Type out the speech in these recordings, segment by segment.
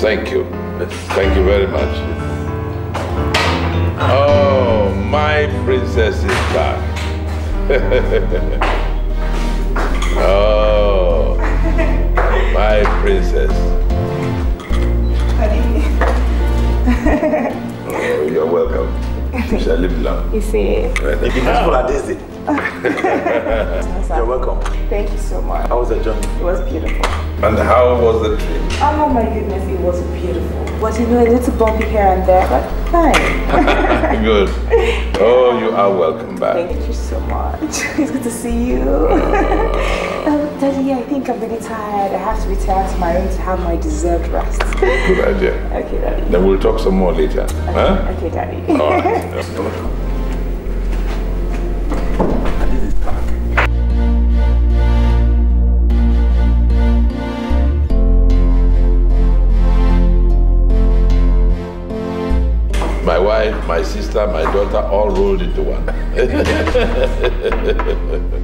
Thank you. Thank you very much. Oh, my princess is back. oh, my princess. Oh, you're welcome. You shall live long. You see, If you people are this day. You're welcome. thank you so much. How was the journey? It was beautiful. And how was the trip? Oh my goodness, it was beautiful. Was you know a little bumpy here and there, but fine. Good. Oh, you are welcome back. Thank you so much. It's good to see you. oh, Daddy, I think I'm really tired. I have to return to my room to have my deserved rest. Good idea. Okay, Daddy. Then we'll talk some more later. Huh? Okay, Daddy. All right. My wife, my sister, my daughter all rolled into one.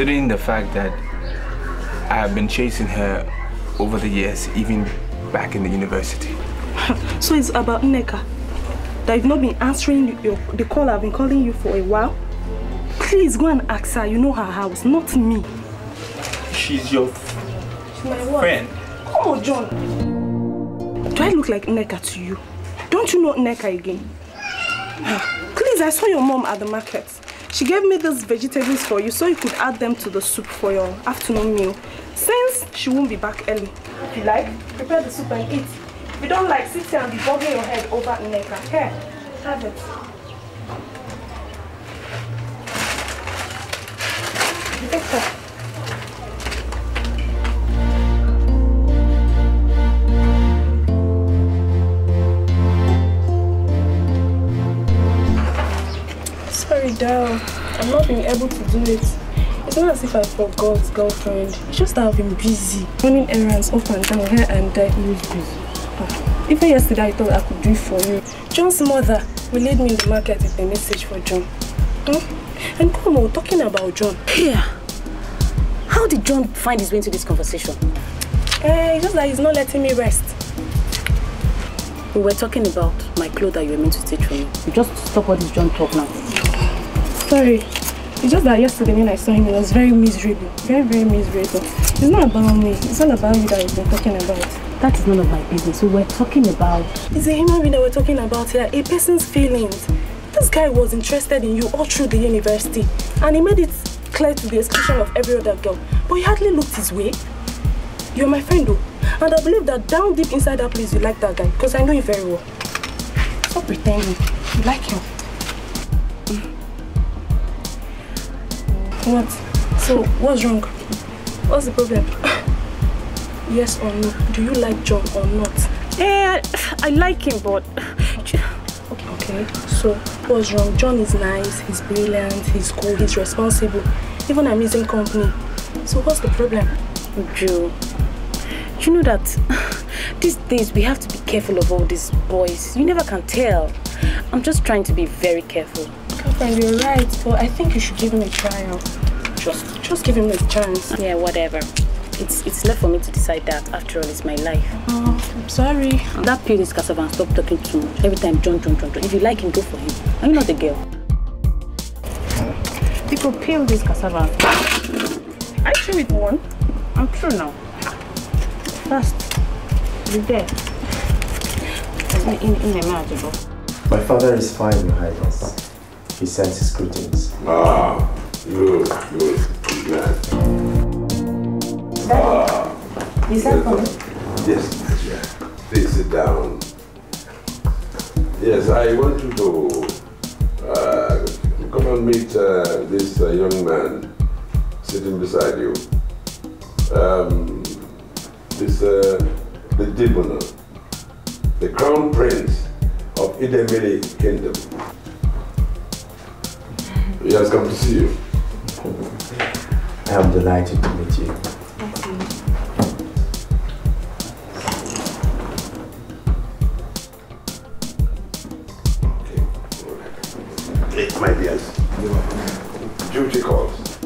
considering the fact that I have been chasing her over the years, even back in the university. So it's about Nneka That you've not been answering your, the call I've been calling you for a while. Please go and ask her. You know her house, not me. She's your My friend. Come on, John. Do I look like Nneka to you? Don't you know Nneka again? Please, I saw your mom at the market. She gave me these vegetables for you so you could add them to the soup for your afternoon meal. Since she won't be back early. If you like, prepare the soup and eat. If you don't like, sit here and be bobbing your head over Nneka. Here, have it. Dal. I'm not being able to do it. It's not as if I forgot girlfriend. It's just that I've been busy. Running errands up and down here and there. Who's busy? Even yesterday I thought I could do it for you. John's mother relayed me in the market with a message for John. Hmm? And come on, talking about John. Here. How did John find his way into this conversation? Eh, it's just that he's not letting me rest. We were talking about my clothes that you were meant to stitch for me. You just stop all this John talk now. Sorry. It's just that yesterday when I saw him, he was very miserable. Very, very miserable. It's not about me. It's all about you that we've been talking about. That is none of my business. We were talking about... It's a human being that we're talking about here. A person's feelings. This guy was interested in you all through the university. And he made it clear to the exclusion of every other girl. But he hardly looked his way. You're my friend though. And I believe that down deep inside that place you like that guy. Because I know you very well. Stop pretending. You like him. What? So, what's wrong? What's the problem? yes or no? Do you like John or not? Eh, I like him, but... Okay, so what's wrong? John is nice, he's brilliant, he's cool, he's responsible. Even amazing company. So what's the problem? Joe, you know that these days we have to be careful of all these boys. You never can tell. I'm just trying to be very careful. Girlfriend, you're right, but I think you should give him a trial. Oh. Just, just give him a chance. Yeah, whatever. It's it's left for me to decide that. After all, it's my life. Oh, I'm sorry. That pill is cassava and stop talking too much. Every time, John, John, John, John. If you like him, go for him. Are you not a girl? People peel this cassava. I chew with one. I'm true now. Fast. Be there. In, in, in the manageable. My father is fine, Your Highness. He sends his greetings. Ah, good, good. I'm glad. Ah, Is that funny? yes, Nadia. Please sit down. Yes, I want you to uh, come and meet uh, this uh, young man sitting beside you. Um, this, uh, the Dibuna, the crown prince of Idemili Kingdom. He has come to see you. I am delighted to meet you. Hey, my dears. Duty calls.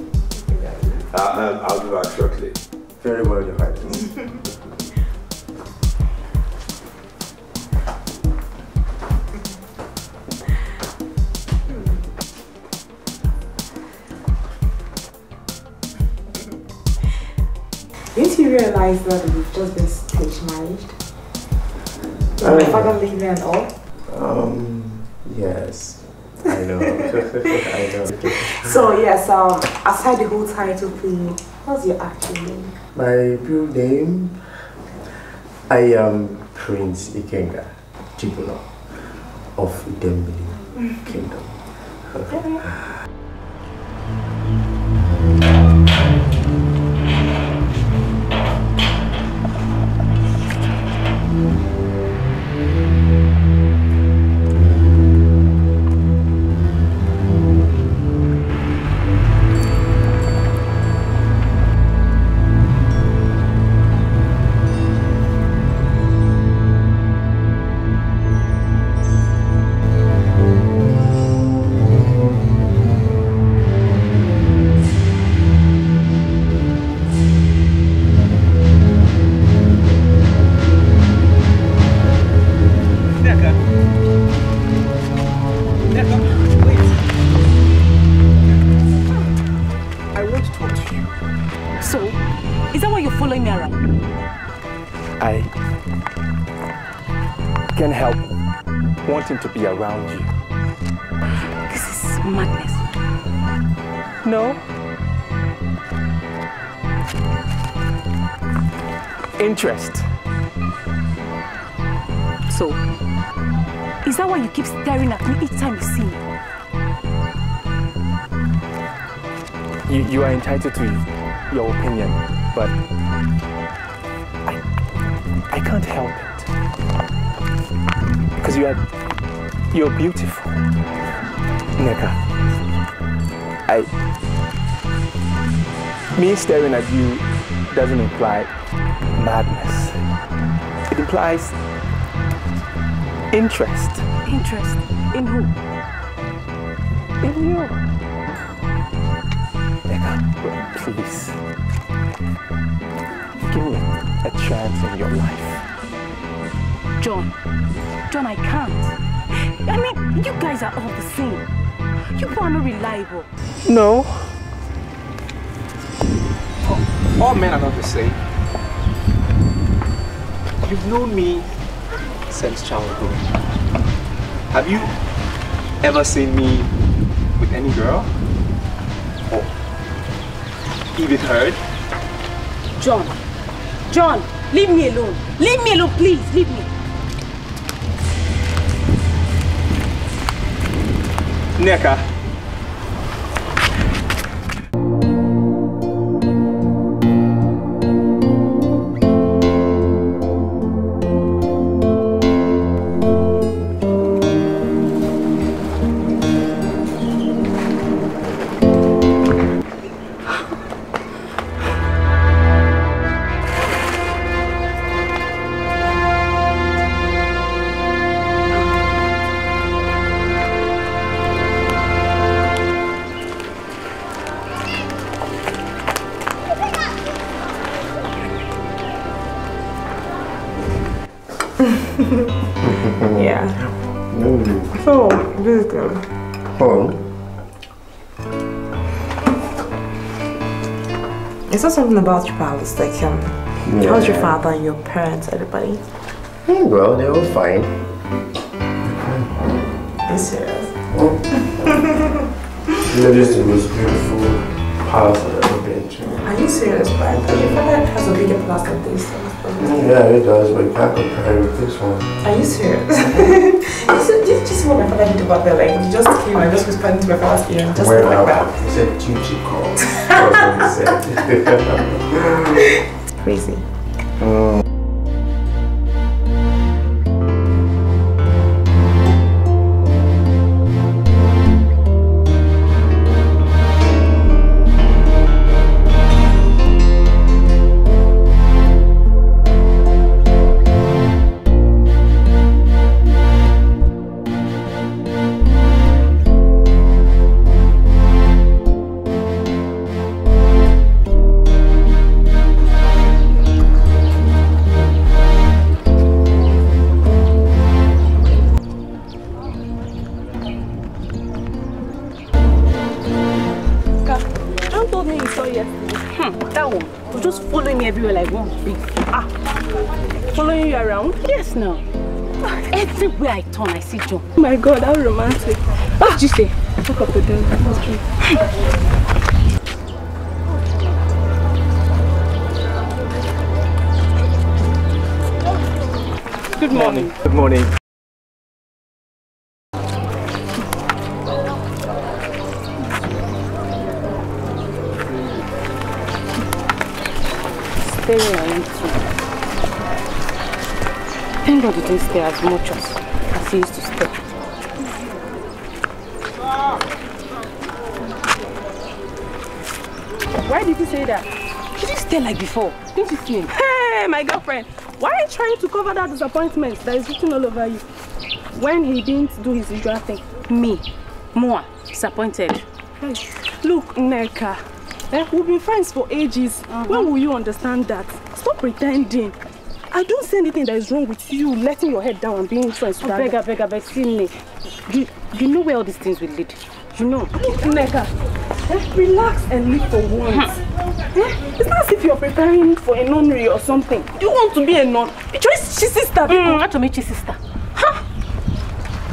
Uh, um, I'll be back shortly. Very well, Your Highness. You realize that we've just been stage managed? With my father leaving and all? Um, yes. I know. I know. So yes, um, aside the whole title thing, what's your actual name? My real name, I am Prince Ikenga Chibuno of Idemili Kingdom. wanting to be around you. This is madness. No. Interest. So, is that why you keep staring at me each time you see me? You, you are entitled to your opinion, but I, I can't help it. You're beautiful. Nneka, I, Me staring at you doesn't imply madness. It implies interest. Interest in who? In you. Eka, please. Give me a, a chance in your life. John. John, I can't. I mean, you guys are all the same. You are not reliable. No. All men are not the same. You've known me since childhood. Have you ever seen me with any girl? Oh. Or even heard? John. John, leave me alone. Leave me alone, please. Leave me. Nneka. yeah. Is something about your palace? Like, um, how's your father and your parents, everybody? Hmm, well, they were fine. Are you serious? Know, this is the most beautiful house I've ever been to. Are you serious, Brian? Your father has a bigger palace than this. Mm, Yeah, it does, but you can't compare it with this one. Are you serious? just, just, just what my father did about that. Like, you just came and just whispered into my father's ear. and Just Where like now? that. He said duty call. It's crazy. John see John. Oh my god, how romantic. What did you say? Look up the door. Good morning. Good morning. Staying on you too. Thank God you didn't stay as much as, as he used to say that? He didn't stay like before. Didn't you see him? Hey, my girlfriend. Why are you trying to cover that disappointment that is written all over you? When he didn't do his usual thing. Me, Moa, disappointed. Hey, look, Nneka. Eh, we've been friends for ages. When will you understand that? Stop pretending. I don't see anything that is wrong with you letting your head down and being friends with that beg. I beg, I beg, see me. You, you know where all these things will lead. You know. Look, Nneka. Eh, relax and live for once. Eh, it's not as if you're preparing for a nunnery or something. You want to be a nun. You just she sister. Mm, not to meet your sister. Huh?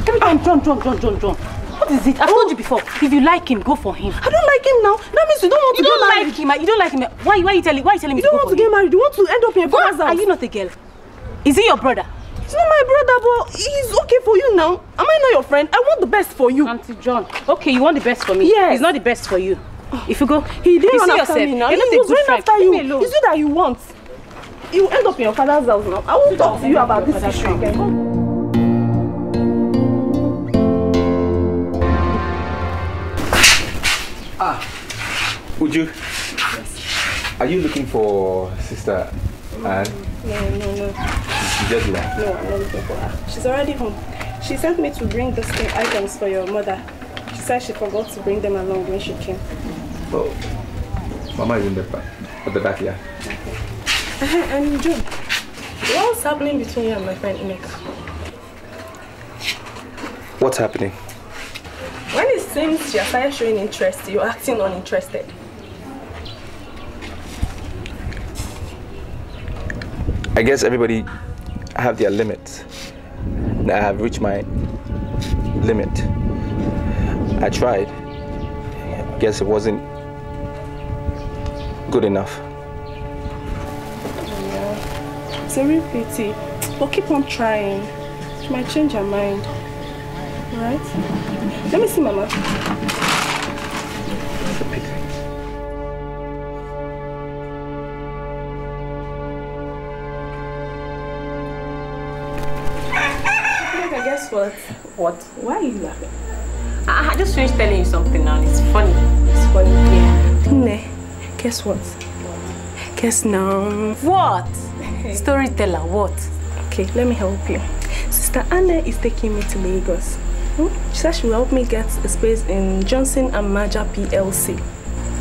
Every time, John, John, John, John, John. What is it? I've told you before. If you like him, go for him. I don't like him now. That means you don't want You to don't get married. like him. ah, You don't like him. Why? Why are you telling? Why are you telling me You don't to want go to for get him? married. You want to end up in father's Are house. you not a girl? Is he your brother? He's not my brother, but he's okay for you now. Am I not your friend? I want the best for you. Auntie John. Okay, you want the best for me. Yes. He's not the best for you. If you go, He didn't you run see after yourself. me now. He was good running friend. after you. It's you that you want. You end up in your father's house now. I won't talk to you about this issue again. Would you? Are you looking for Sister Anne? No, no, no. She just left. No, I'm not looking for her. She's already home. She sent me to bring the same items for your mother. She said she forgot to bring them along when she came. Oh, Mama is in the back. At the back, yeah. Uh-huh, and Joe, what's happening between you and my friend Nneka? What's happening? When it seems she has started showing interest, you're acting uninterested. I guess everybody have their limits. I have reached my limit. I tried. Guess it wasn't good enough. Yeah. It's a real pity. But keep on trying. She might change her mind. Alright? Let me see Mama. What? What? Why are you laughing? I, I just finished telling you something now. It's funny. It's funny. Yeah. Ne, guess what? Guess now. What? Storyteller, what? Okay, let me help you. Sister Anna is taking me to Lagos. Hmm? She said she will help me get a space in Johnson and Maja PLC.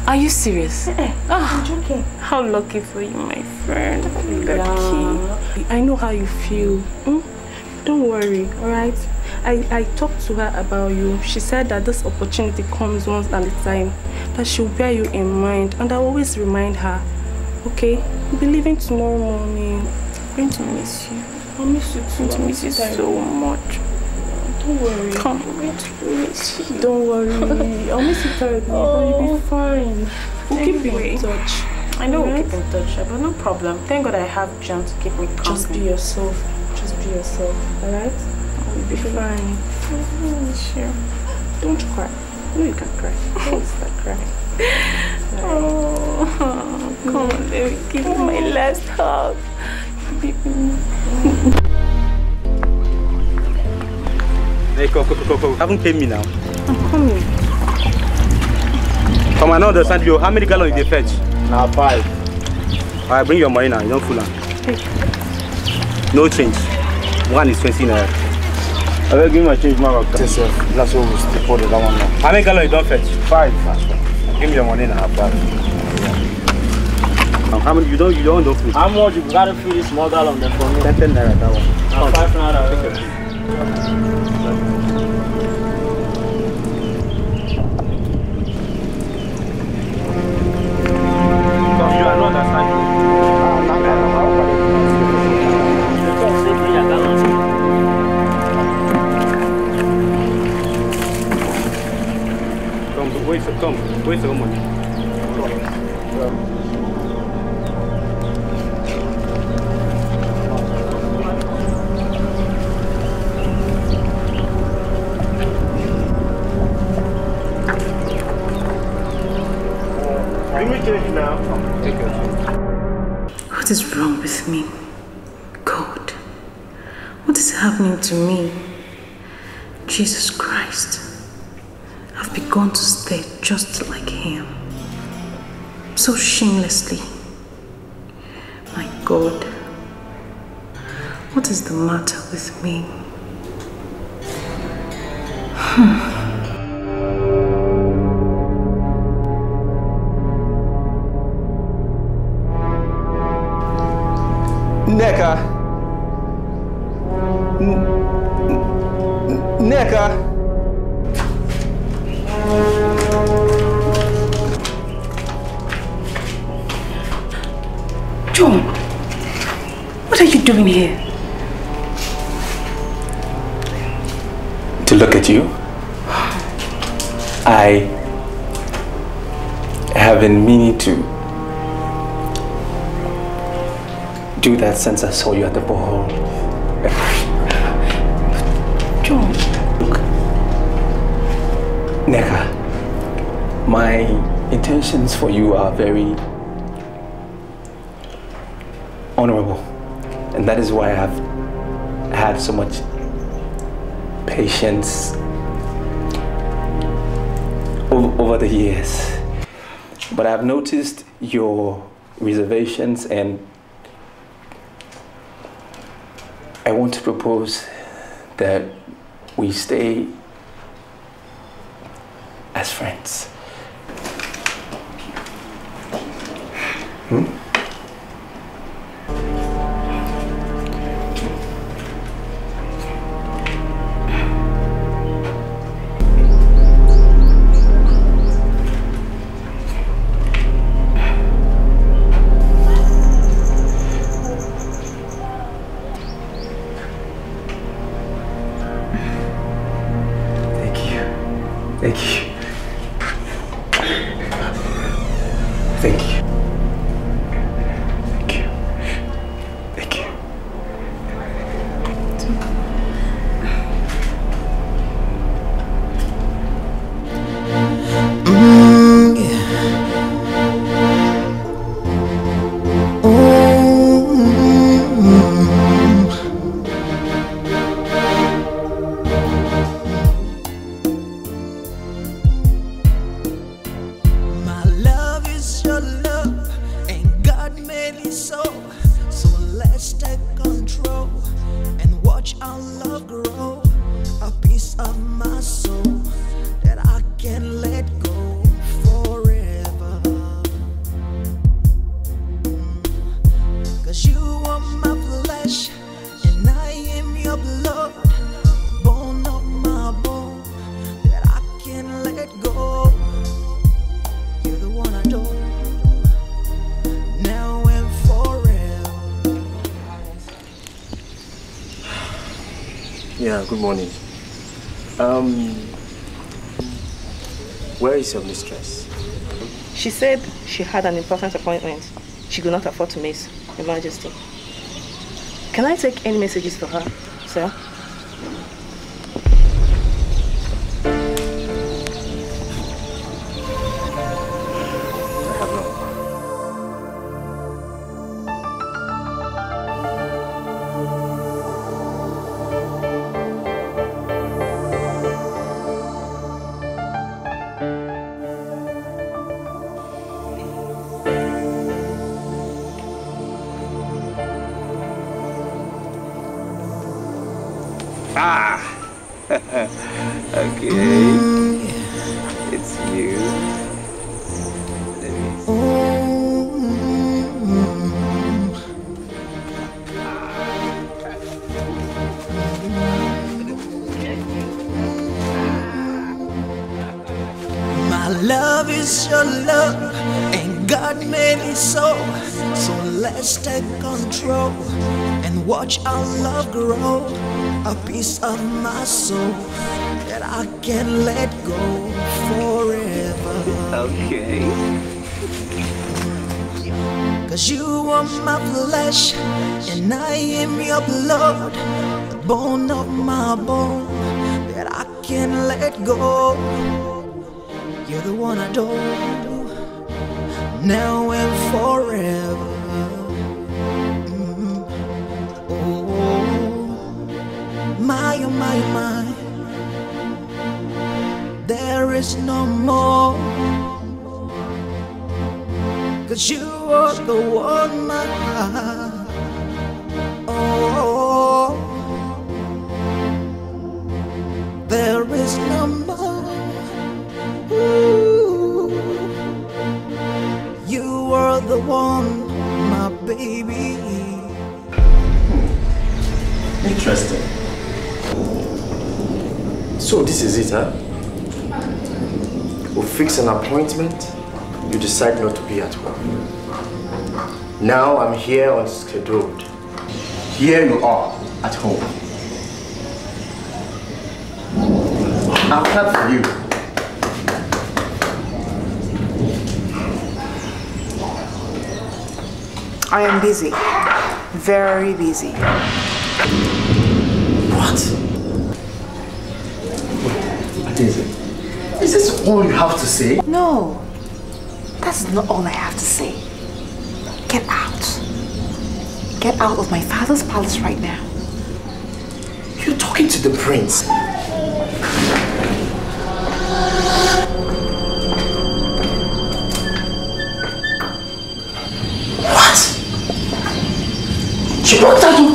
Are you serious? oh I'm joking. How lucky for you, my friend. Lucky. I know how you feel. Hmm? Don't worry, alright? I, I talked to her about you. She said that this opportunity comes once at a time. That she'll bear you in mind. And I always remind her. Okay? We'll be leaving tomorrow morning. I'm going to miss you. I'll miss you too. I'm going to miss you so much. Don't worry. Come, I'm going to miss you. Don't worry. I'll miss you terribly, but you'll be oh. fine. We'll keep Anyway. in touch. I know we'll keep in touch, but no problem. Thank God I have John to keep me company. Just be yourself. Just be yourself, alright? You'll be fine. Mm, sure. Don't cry. No, you can cry. Don't start crying. Oh, come on, baby. Give me my oh. last hug. Hey, come, come, come, come. Haven't paid me now. I'm coming. Come on, I don't understand you. How many gallons did they fetch? Now five. Alright, bring your money now. You don't fool am. No change. One is 20 naira. I will give me my change, man. Yourself. That's what we still for the that one now. How many gallons you don't fetch? Five. Give me your money now. Five. Um, how many? You don't, you don't, don't. How much you gotta fill this small gallon then for me? 10, 10 naira that one. Now five naira. Because you are not understanding. Come, so me change now. Take your. What is wrong with me? God, what is happening to me? Jesus Christ, I've begun to just like him. So shamelessly. My God, what is the matter with me? Hmm. Nneka. N- N- Nneka. Doing here? To look at you, I have been meaning to do that since I saw you at the ball. John, Look. Nneka, my intentions for you are very and that is why I've had so much patience over the years. But I've noticed your reservations and I want to propose that we stay as friends. Good morning. Um, where is your mistress? She said she had an important appointment. She could not afford to miss, Your Majesty. Can I take any messages for her, a piece of my soul that I can't let go forever. Okay. Cause you are my flesh, and I am your blood, the bone of my bone that I can't let go. You're the one I adore, now and forever. There is no more. Cause you are the one, my an appointment, you decide not to be at work. Now I'm here unscheduled. Here you are, at home. I'm clap for you. I am busy. Very busy. all you have to say? No, that's not all I have to say. Get out. Get out of my father's palace right now. You're talking to the prince. What? She broke that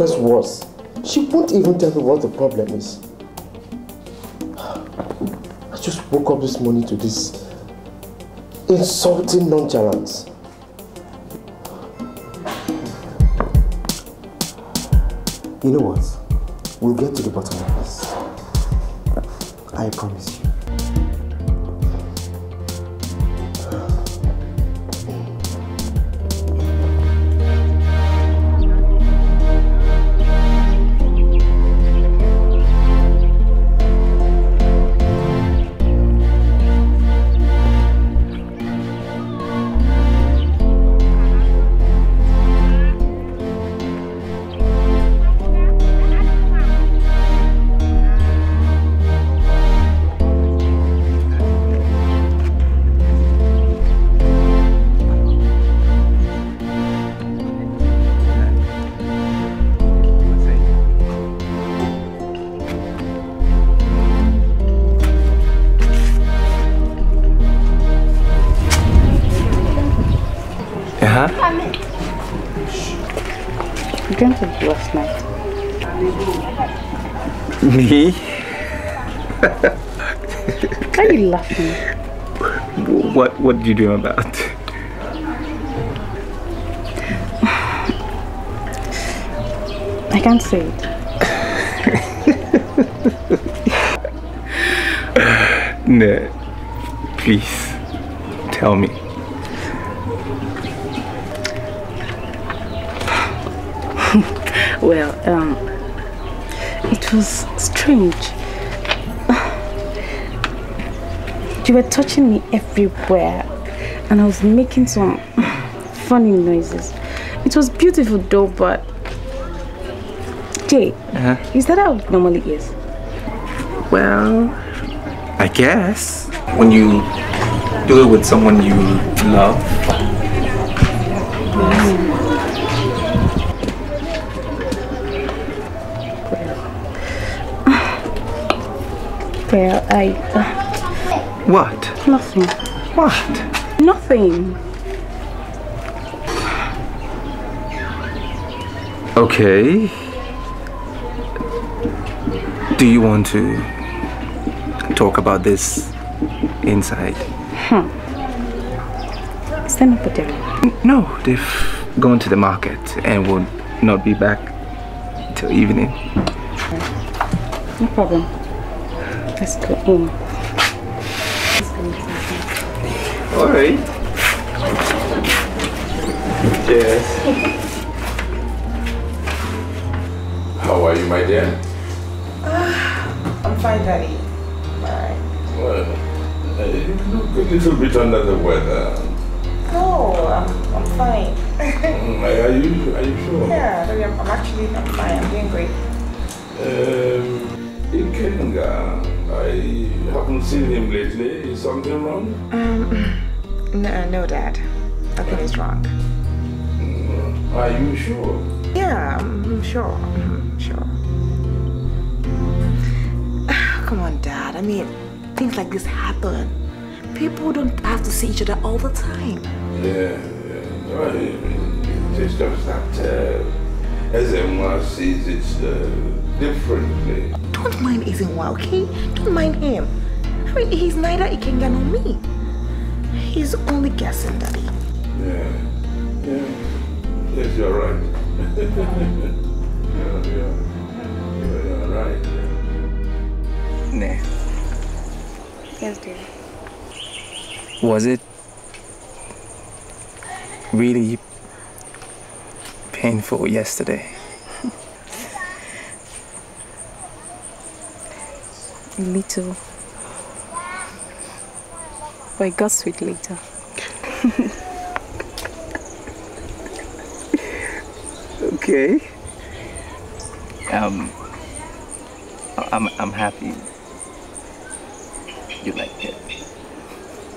matters worse, she won't even tell me what the problem is. I just woke up this morning to this insulting nonchalance. You know what? We'll get to the bottom of this. I promise you. What what did dream about? I can't say it. No. Please tell me. Well, um, it was strange. You were touching me everywhere, and I was making some funny noises. It was beautiful, though, but Jay, Uh-huh. is that how it normally is? Well, I guess when you do it with someone you love. Well, I uh, What? nothing. What? Nothing. Okay. Do you want to talk about this inside? Hmm. Stand up, Adele. No, they've gone to the market and will not be back till evening. No problem. Let's go in. All right. Cheers. How are you, my dear? I'm fine, Daddy. Alright. Well, uh, you look a little bit under the weather. No, I'm, I'm fine. Mm, Are you, are you sure? yeah, Daddy, I'm, I'm actually I'm fine. I'm doing great. Um, Ikenga, I haven't seen him lately. Is something wrong? Um, no, no, Dad. Nothing is wrong. Mm, Are you sure? Yeah, I'm, sure. I'm sure. Come on, Dad. I mean, things like this happen. People don't have to see each other all the time. Yeah, yeah. No, I- It's just that uh, Ezemwa sees it uh, differently. Don't mind Izinwa, okay? Don't mind him. I mean, he's neither Ikenga nor me. He's only guessing, Daddy. Yeah, yeah. Yes, you're right. yeah, yeah. You're, you're right. Nah. Yes, dear. Was it really painful yesterday? A little. But it got sweet later. Okay. Um, I- I'm I'm happy. You like it.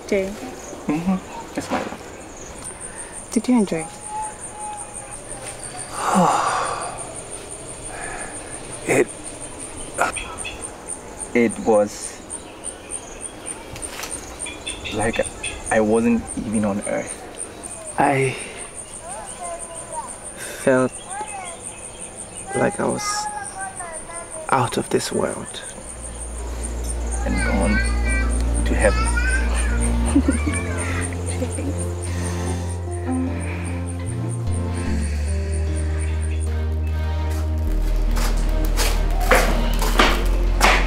Jay, Mm-hmm. That's my love. did you enjoy? It it was like I wasn't even on earth. I felt like I was out of this world and gone to heaven.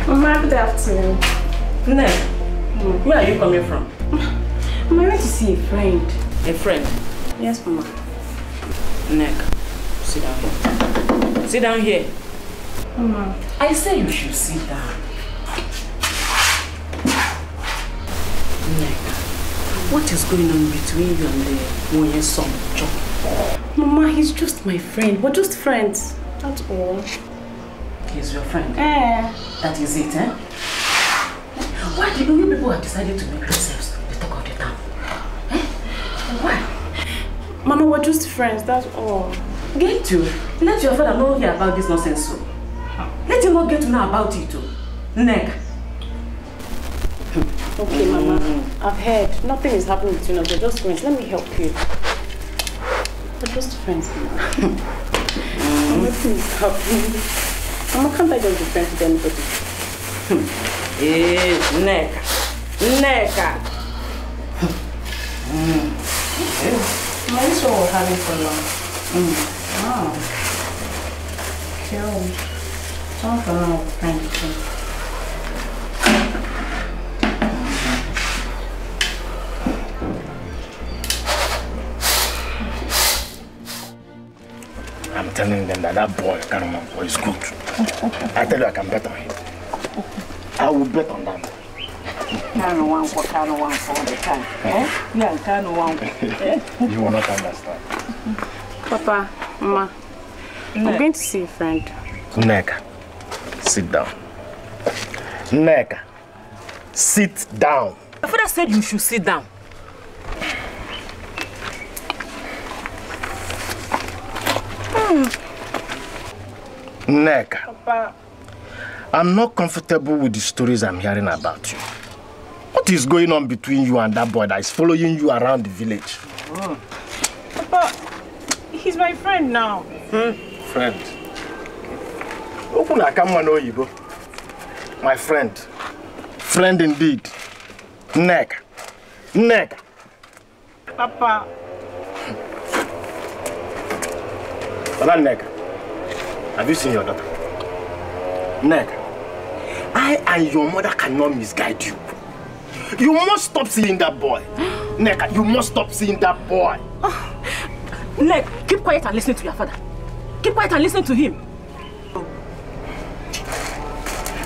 Mama, good afternoon. Ned, hmm. where are you coming from? Mama, I went to see a friend. A friend? Yes, Mama. Neck, sit down here. Sit down here. Mama. I say you should sit down. Neck, what is going on between you and the Moye son, John? Mama, he's just my friend. We're just friends. That's all. He's your friend? Eh. That is it, eh? Why do you people have decided to make yourselves the talk of the town? Eh? Why? Mama, we're just friends. That's all. Get to. Let your father know here about this nonsense. So. Let him not get to know about it too. Neck. Okay, Mama. I've heard. Nothing is happening between us. We're just friends. Let me help you. We're just friends, Mama. Mama, please help me. Mama, can't I just be friends with anybody? Eh, Nneka. Nneka. Mm. Mama, this is what we're for lunch. Mm. Wow. Cool. Time for now, friends. too. I'm telling them that that boy, Karuman boy, is good. I tell you, I can bet on him. I will bet on that boy. Kano wanko, Kano wanko all the time. Eh? Yeah, Kano wanko. You will not understand. Papa, Mama, I'm going to see a friend. Neka, sit down. Neka, sit down. My father said you should sit down. Neka, Papa. I'm not comfortable with the stories I'm hearing about you. What is going on between you and that boy that is following you around the village? Papa, he's my friend now. Friend. Open a camera no Igbo. My friend. Friend indeed. Neck. Neck. Papa. Brother Neck. Have you seen your daughter? Neck. I and your mother cannot misguide you. You must stop seeing that boy. Neck, you must stop seeing that boy. Neck, keep quiet and listen to your father. Keep quiet and listen to him.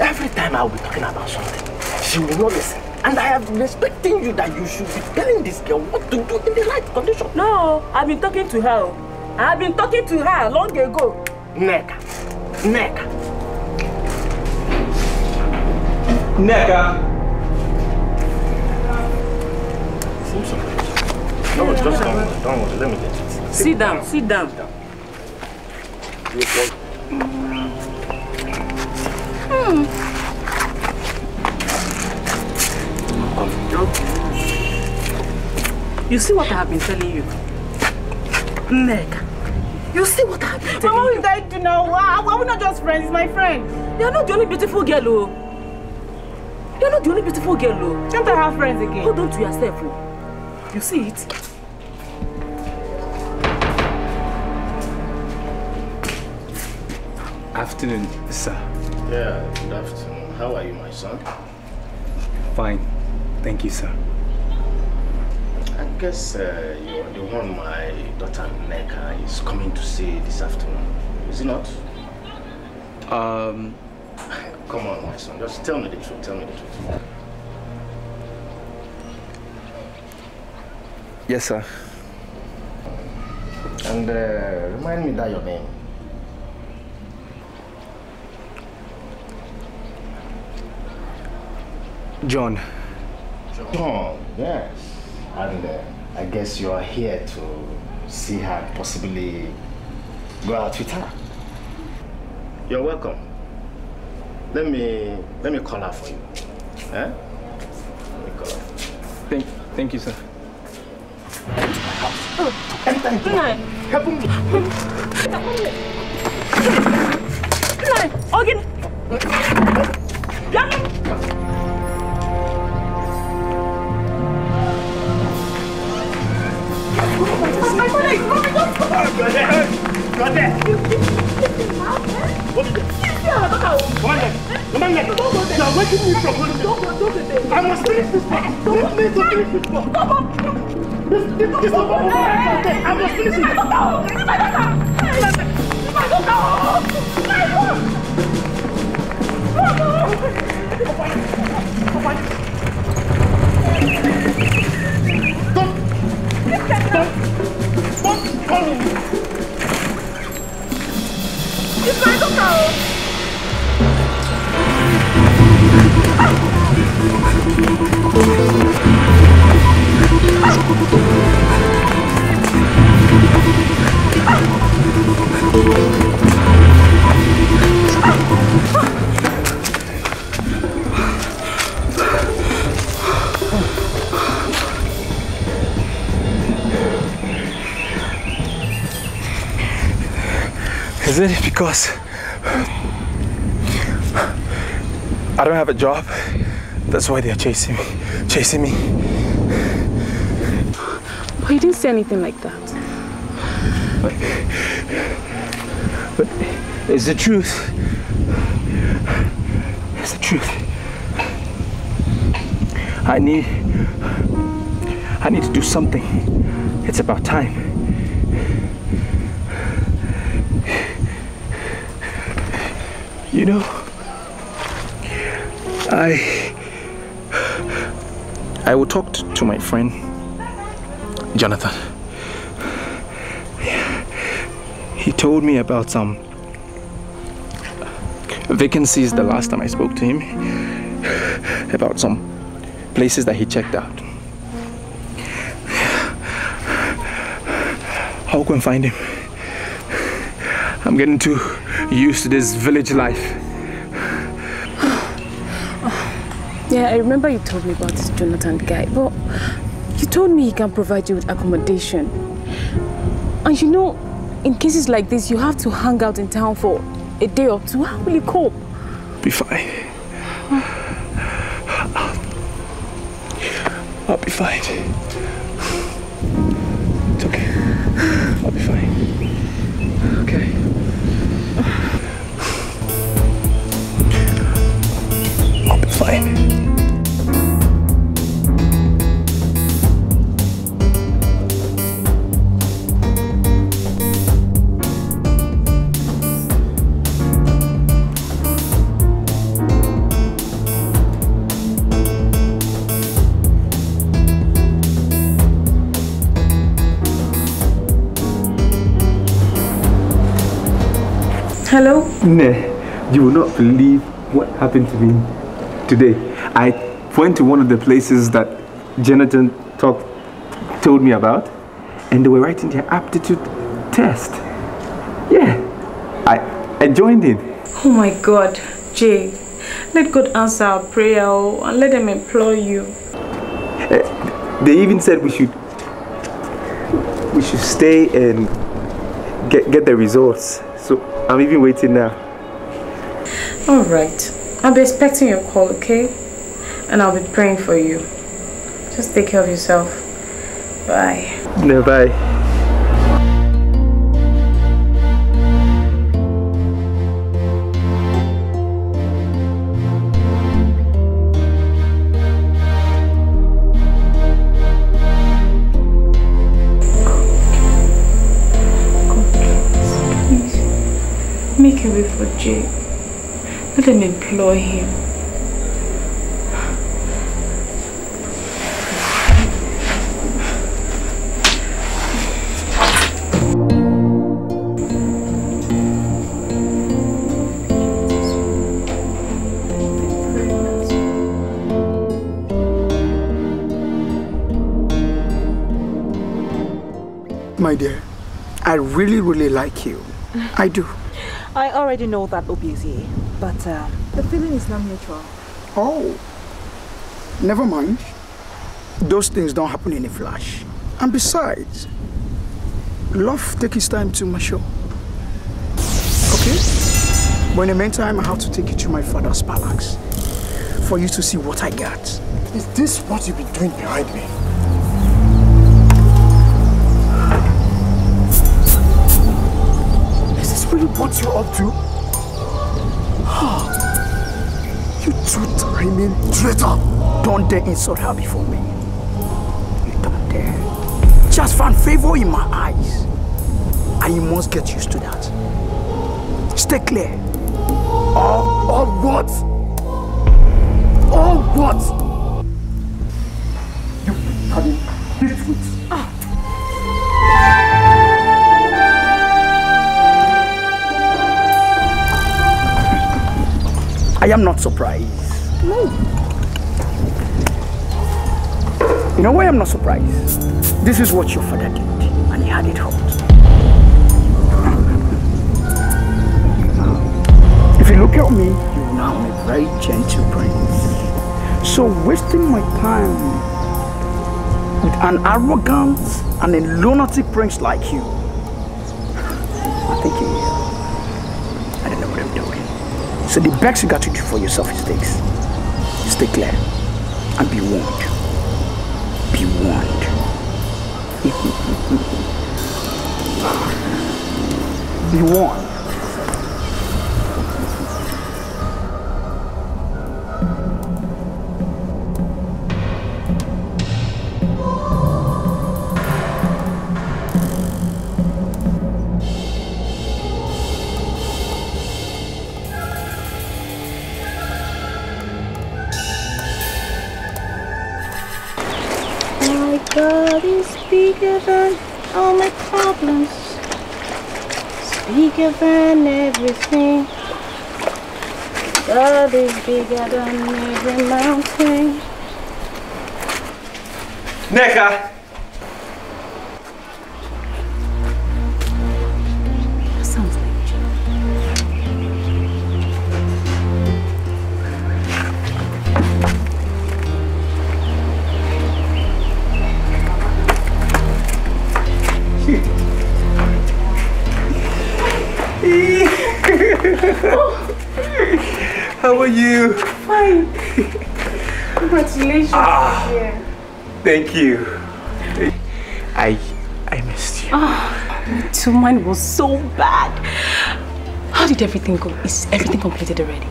Every time I will be talking about something, she will not listen. And I have been expecting you that you should be telling this girl what to do in the right condition. No, I've been talking to her. I've been talking to her long ago. Neck. Neck. Neka. No, just don't. Don't worry. Let me get it. Sit down, sit down. Hmm. You see what I have been telling you? Nneka, you see what I have been telling Mama, you? what did I do now? Why are we not just friends? He's my friend. You're not the only beautiful girl, oh. You're not the only beautiful girl, oh. Can't I have friends again? Hold on to yourself, oh. You see it? Afternoon, sir. Yeah, good afternoon. How are you, my son? Fine. Thank you, sir. I guess uh, you are the one my daughter Nneka is coming to see this afternoon. Is it not? Um, Come on, my son. Just tell me the truth. Tell me the truth. Yes, sir. And uh, remind me that your name. John. John, yes. And uh, I guess you are here to see her, possibly go out with her. You're welcome. let me let me call her for you. Eh? Let me call her. Thank, thank you, sir. One day. Help me. Ogin! I must finish this part. Let me to finish this part. This, this, this is the part I must finish it. Don't call me. Is it because I don't have a job? That's why they're chasing me. Chasing me. But you didn't say anything like that. But it's the truth. It's the truth. I need I need to do something. It's about time. You know, I I will talk to my friend Jonathan. He told me about some vacancies the last time I spoke to him about some places that he checked out. I'll go and find him. I'm getting too used to this village life. Yeah, I remember you told me about this Jonathan guy, but you told me he can provide you with accommodation. And you know, in cases like this, you have to hang out in town for a day or two. How will you cope? Be fine. I'll be fine. Hello? Nah, you will not believe what happened to me today. I went to one of the places that Jonathan talked, told me about, and they were writing their aptitude test. Yeah, I, I joined in. Oh my God, Jay. Let God answer our prayer oh, and let them employ you. Eh, They even said we should we should stay and get get the results. So I'm even waiting now. All right. I'll be expecting your call, okay? And I'll be praying for you. Just take care of yourself. Bye. No, bye. Make a for Jay. Let them employ him. My dear, I really, really like you. I do. I already know that, Obieze. But um, The feeling is not mutual. Oh, never mind. Those things don't happen in a flash. And besides, love takes its time to mature. Okay? But in the meantime, I have to take you to my father's palace for you to see what I got. Is this what you've been doing behind me? What you're up to? You two-timing traitor! Don't dare insult her before me. You don't dare. Just found favor in my eyes. And you must get used to that. Stay clear. Or, or what? Or what? You bloody nitwit. I am not surprised. No. You know why I'm not surprised? This is what your father did, and he had it hot. If you look at me, you will know I'm a very gentle prince. So wasting my time with an arrogant and a lunatic prince like you, So the best you got to do for yourself is this. Stay clear and be warned. Be warned. be warned. Bigger than every mountain. Nneka! Thank you. I I missed you. Ah, me too. Mine was so bad. How did everything go? Is everything completed already?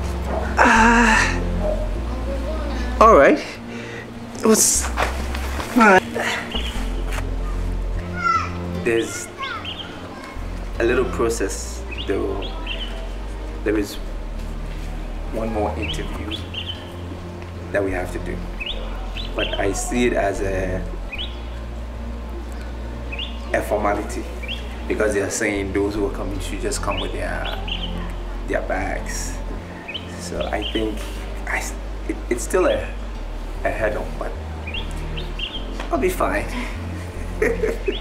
Ah. All right. It was fun. There's a little process though. There is one more interview that we have to do. I see it as a a formality because they are saying those who are coming should just come with their their bags. So I think I, it, it's still a, a hurdle, but I'll be fine.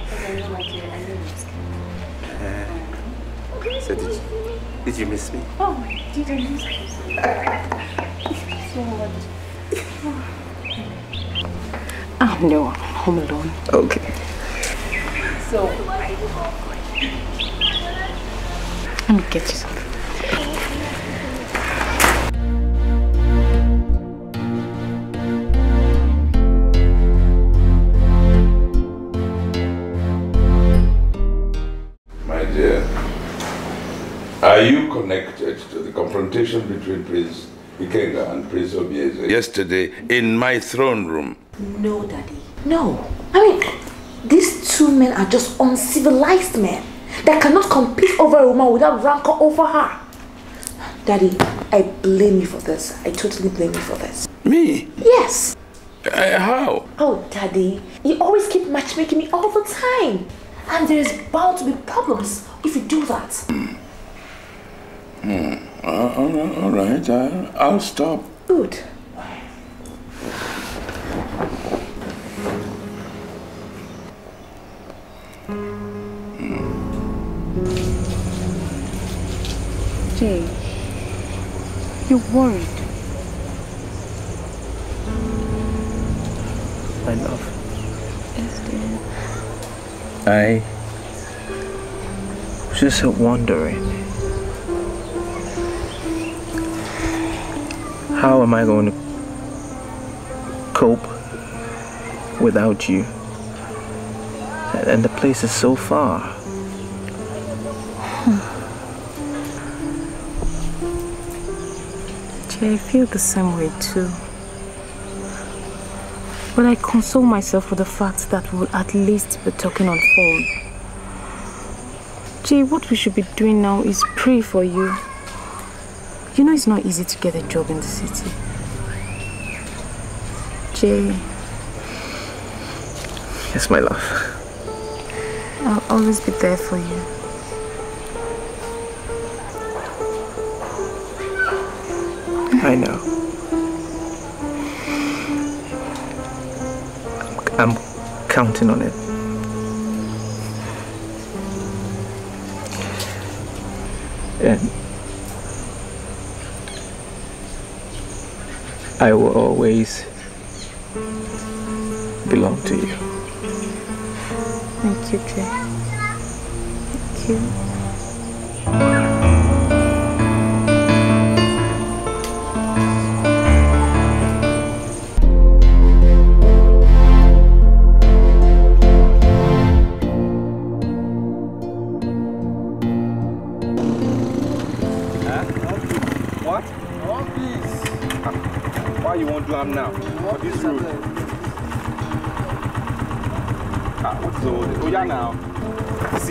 Uh, so did you, did you miss me? Oh, I my dear. so much. No, I'm home alone. Okay. So, Let me get you something. My dear, are you connected to the confrontation between Prince Ikenga and Prince Obieze yesterday in my throne room? No, Daddy. No. I mean, these two men are just uncivilized men that cannot compete over a woman without rancor over her. Daddy, I blame you for this. I totally blame you for this. Me? Yes. Uh, how? Oh, Daddy, you always keep matchmaking me all the time. And there's bound to be problems if you do that. Hmm. Uh, all right, all right. I'll stop. Good. Jay, You're worried. My love. Yes, dear. I was just wondering how am I going to cope without you? And the place is so far. I feel the same way too. But I console myself with the fact that we'll at least be talking on phone. Jay, what we should be doing now is pray for you. You know it's not easy to get a job in the city. Jay, Yes, my love. I'll always be there for you. I know. I'm, I'm counting on it. And I will always belong to you. Thank you, Jay. Thank you.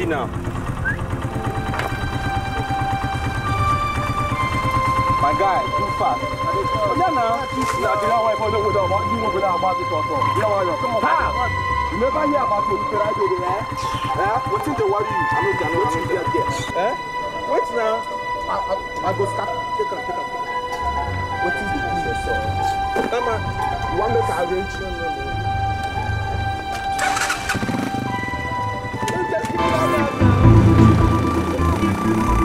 Now. My guy, too fast. Oh yeah now. Now, do you know why for the without what you want without about this also? You know why you're come on. Ha! You never hear about what you right over there. Eh? What is the worry you? I know you know what you get there. Eh? Wait now. I, I, I go start. Take a, take a, take a. What is the process? Come on. You want me to arrange? No, no, no. Uh,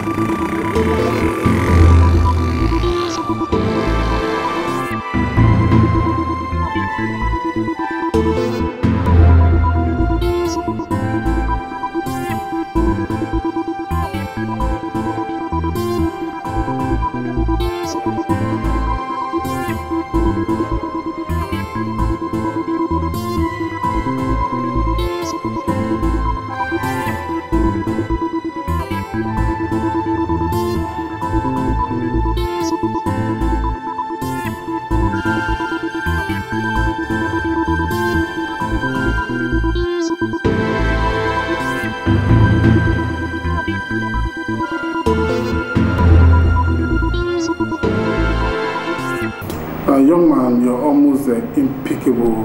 young man, your almost uh, impeccable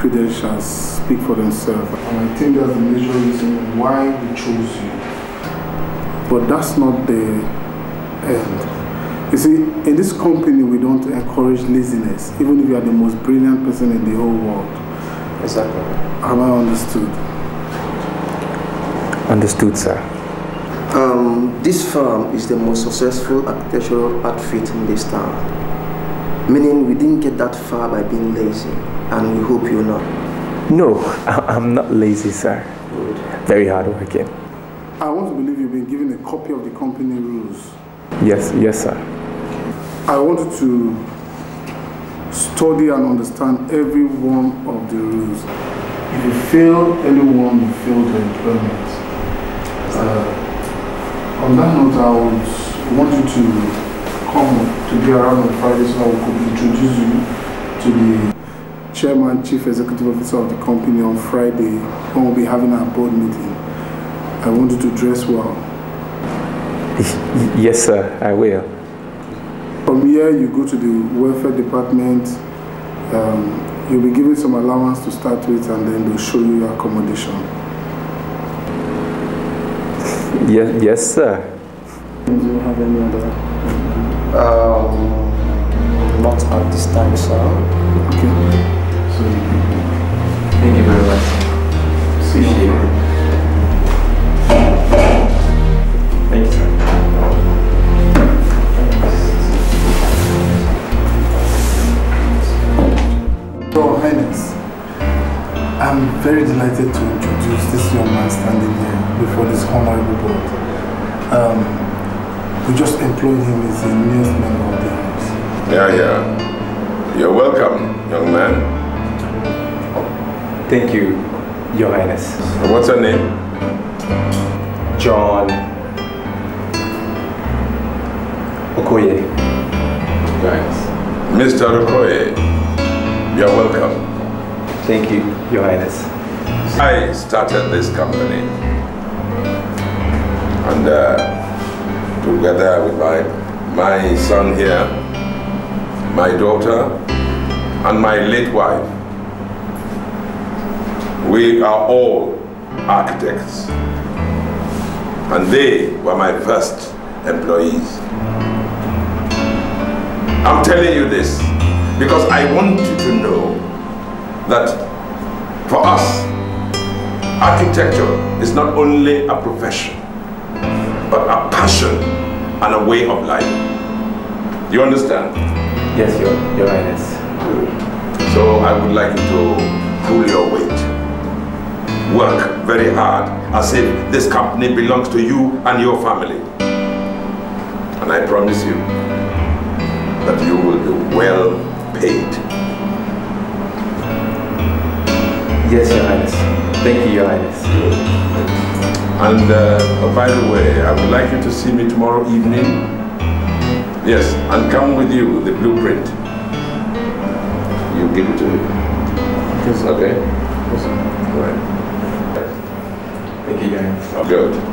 credentials speak for themselves. And I think that's the major reason why we chose you. But that's not the end. You see, in this company, we don't encourage laziness, even if you are the most brilliant person in the whole world. Exactly. Have I understood? Understood, sir. Um, this firm is the most successful architectural outfit in this town. Meaning we didn't get that far by being lazy, and we hope you're not. No, I- I'm not lazy, sir. Good. Very hardworking. I want to believe you've been given a copy of the company rules. Yes, yes, sir. I wanted to study and understand every one of the rules. If you fail any one, you fail the employment. Uh, on that note, I would want you to come to be around on Friday so that we could introduce you to the chairman, chief executive officer of the company on Friday when we'll be having our board meeting. I want you to dress well. Yes, sir, I will. From here, you go to the welfare department. Um, you'll be given some allowance to start with, and then they'll show you your accommodation. Yes, yes, sir. Do you have any other? Um, not at this time, sir. Okay. So, thank you very much. See you. Thank you, sir. Your Highness, I'm very delighted to introduce this young man standing here before this honorable board. Um, we just employed him as the newest member of the house. Yeah, yeah. You're welcome, young man. Thank you, Your Highness. What's your name? John Okoye. Your Highness. Mr. Okoye, you're welcome. Thank you, Your Highness. I started this company. And uh, together with my, my son here, my daughter, and my late wife, we are all architects. And they were my first employees. I'm telling you this because I want you to know that for us, architecture is not only a profession, but a passion and a way of life. You understand? Yes, Your, your Highness. So I would like you to pull your weight. Work very hard as if this company belongs to you and your family. And I promise you that you will be well paid. Yes, Your Highness. Thank you, Your Highness. And uh, oh, by the way, I would like you to see me tomorrow evening. Yes, and come with you, the blueprint. You give it to me. Yes. Okay. Yes. Right. Thank you. Oh, good.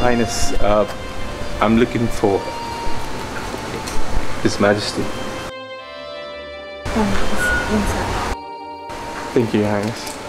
Your Highness, uh, I'm looking for His Majesty. Thank you, Your Highness.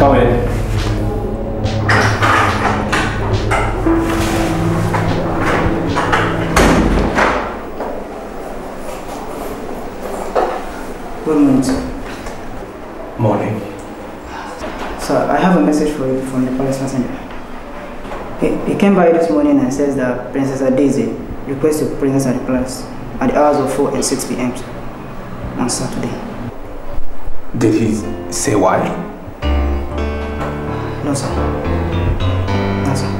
Come in. Good morning, sir. Morning. Sir, I have a message for you from the palace messenger. He, he came by this morning and says that Princess Daisy requests your presence at the palace at the hours of 4 and 6 p.m. on Saturday. Did he say why? No, sir. No, sir.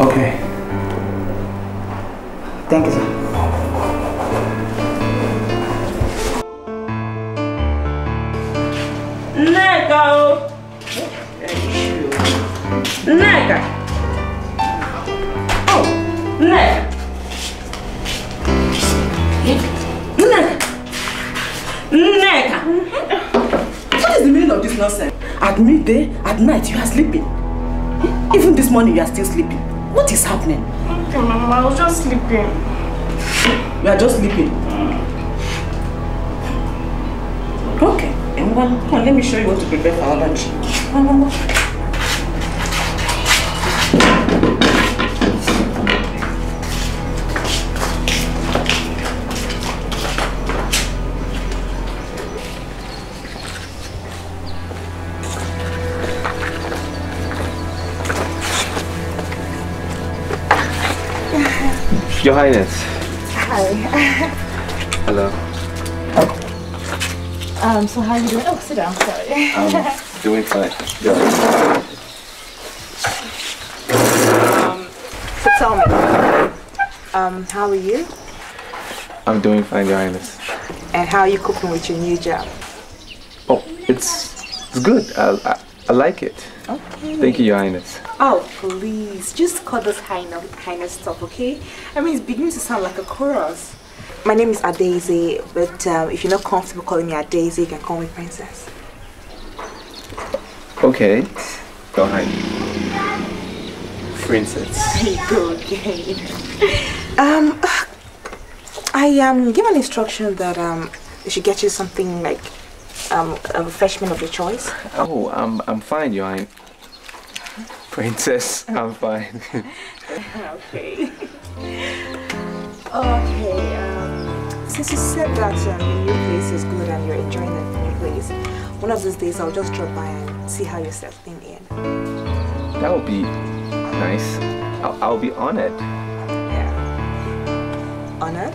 Okay. Thank you, sir. At midday, at night, you are sleeping. Even this morning, you are still sleeping. What is happening? Okay, Mama, I was just sleeping. You are just sleeping. Okay. On, let me show you what to prepare for our lunch. Highness. Hi. Hello. um, so how are you doing? Oh, sit down, sorry. I'm doing fine. Go. um, so tell me, um, how are you? I'm doing fine, Your Highness. And how are you coping with your new job? Oh, it's it's good. I, I, I like it. Okay. Thank you, Your Highness. Oh, please, just call this highness, highness stuff, okay? I mean, it's beginning to sound like a chorus. My name is Adaeze, but um, if you're not comfortable calling me Adaeze, you can call me Princess. Okay. Go ahead. Princess. There go again. um, I um an instruction that um I should get you something like um a refreshment of your choice. Oh, I'm I'm fine, Your Highness. Princess, I'm fine. okay. Okay. Um, since you said that um, the new place is good and you're enjoying the new place, one of these days I'll just drop by and see how you're settling in. That would be nice. I'll, I'll be honored. Yeah. Honored?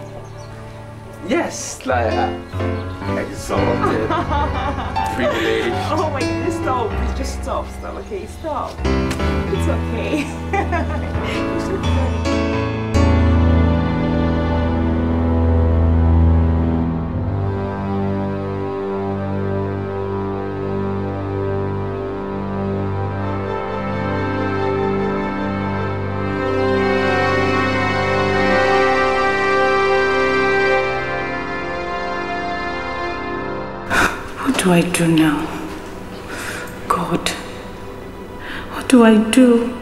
Yes, like uh, exalted, privileged. Oh my goodness, stop. Just stop, stop, okay? Stop. It's okay. It's okay. What do I do now? Do I do?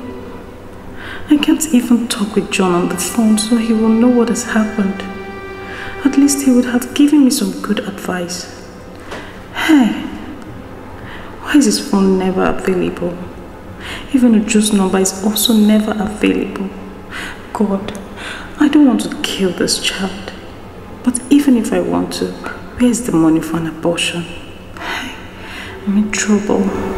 I can't even talk with John on the phone so he will know what has happened. At least he would have given me some good advice. Hey, why is his phone never available? Even juice number is also never available. God, I don't want to kill this child. But even if I want to, where's the money for an abortion? Hey, I'm in trouble.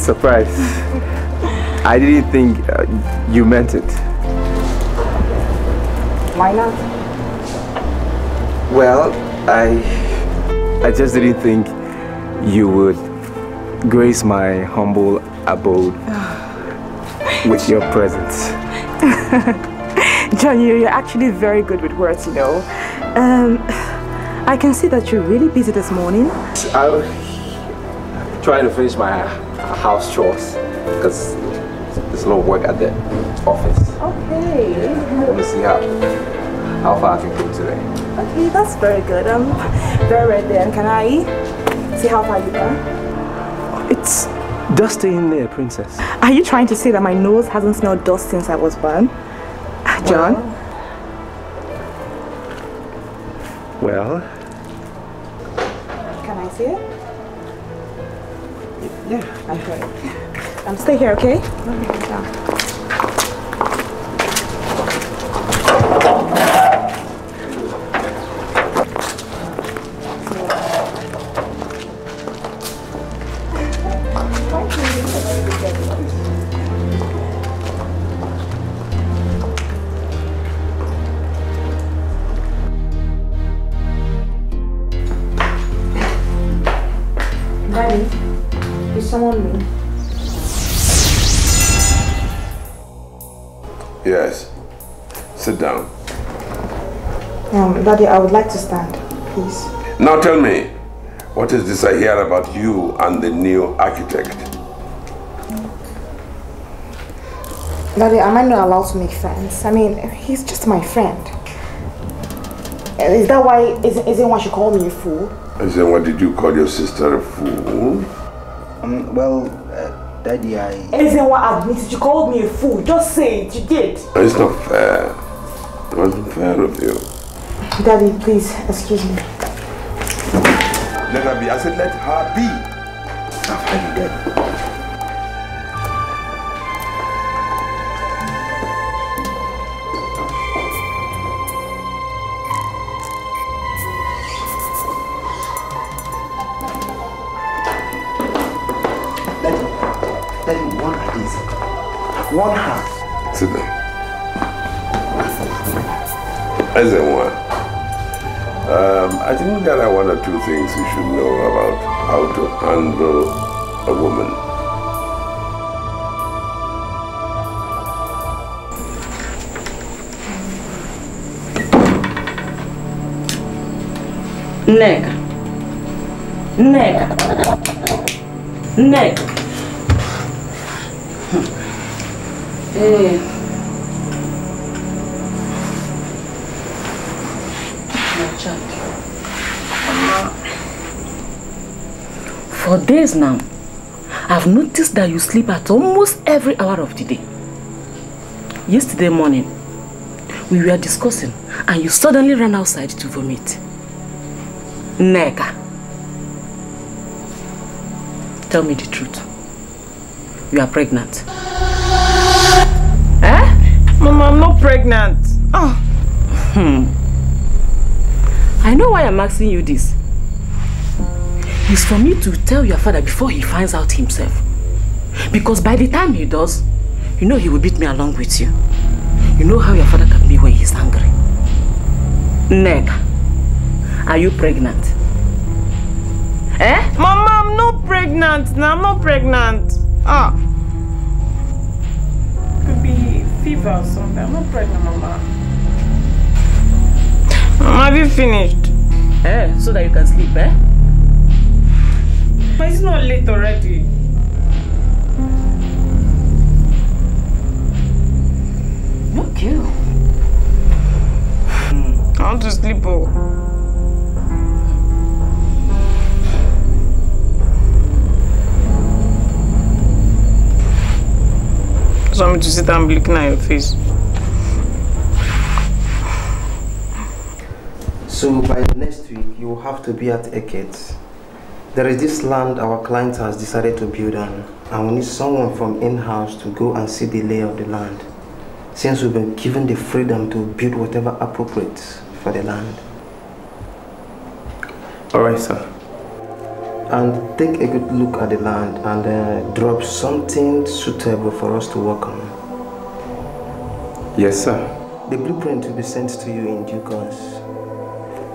Pleasant surprise. I didn't think uh, you meant it. Why not? Well, I I just didn't think you would grace my humble abode with your presence. John, you- you're actually very good with words, you know. Um, I can see that you're really busy this morning. I'm trying to finish my house chores because there's a lot of work at the office. Okay. I want to see how how far I can go today. Okay, that's very good. I'm very ready. And can I see how far you go? It's dusty in there, princess. Are you trying to say that my nose hasn't smelled dust since I was born? John? Well, here, okay? Daddy, is someone me? Yes. Sit down. Um, Daddy, I would like to stand, please. Now tell me, what is this I hear about you and the new architect? Daddy, am I not allowed to make friends? I mean, he's just my friend. Is that why, isn't, isn't why she called me a fool? I said, what did you call your sister a fool? Um, well, uh, Daddy, I... What admitted you called me a fool? Just say it, you did. It's not fair. It wasn't fair of you. Daddy, please, excuse me. Let her be. I said, let her be. Now, how you dead? There are one or two things you should know about how to handle a woman. Nneka. Nneka. Nneka. Eh. Days now, I've noticed that you sleep at almost every hour of the day. Yesterday morning, we were discussing and you suddenly ran outside to vomit. Nneka. Tell me the truth. You are pregnant. Eh? Mama, I'm not pregnant. Oh. Hmm. I know why I'm asking you this. It's for me to tell your father before he finds out himself. Because by the time he does, you know he will beat me along with you. You know how your father can be when he's angry. Nneka, are you pregnant? Eh? Mama, I'm not pregnant. No, I'm not pregnant. Ah. Could be fever or something. I'm not pregnant, Mama. Mama, have you finished? Eh, so that you can sleep, eh? But it's not late already. Okay. Hmm, I want to sleep. Oh. Just want me to sit and be looking at your face. So by the next week, you will have to be at Eket. There is this land our client has decided to build on, and we need someone from in-house to go and see the lay of the land, since we've been given the freedom to build whatever appropriate for the land. All right, sir. And take a good look at the land and uh, drop something suitable for us to work on. Yes, sir. The blueprint will be sent to you in due course.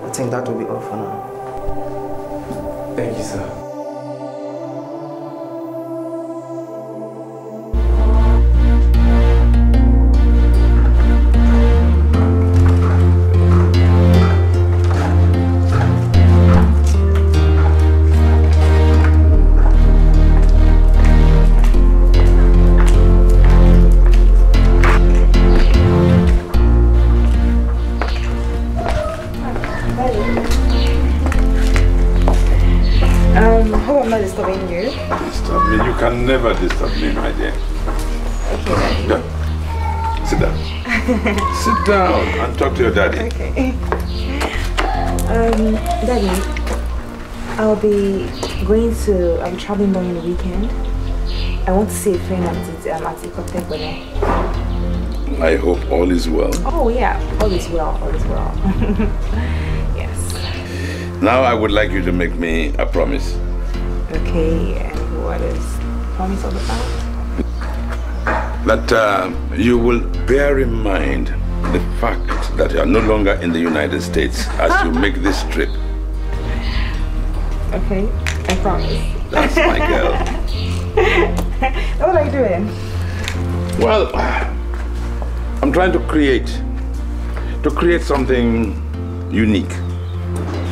I think that will be all for now. Thank you, sir. Never disturb me, my dear. Okay. Sit down. Sit down and talk to your daddy. Okay. Um, Daddy, I'll be going to, I'll be traveling during the weekend. I want to see a friend at, um, at I hope all is well. Oh yeah, all is well, all is well. yes. Now I would like you to make me a promise. Okay, and what is promise about? That uh, you will bear in mind the fact that you are no longer in the United States as you make this trip. Okay, I promise. That's my girl. what are you doing? Well, I'm trying to create, to create something unique.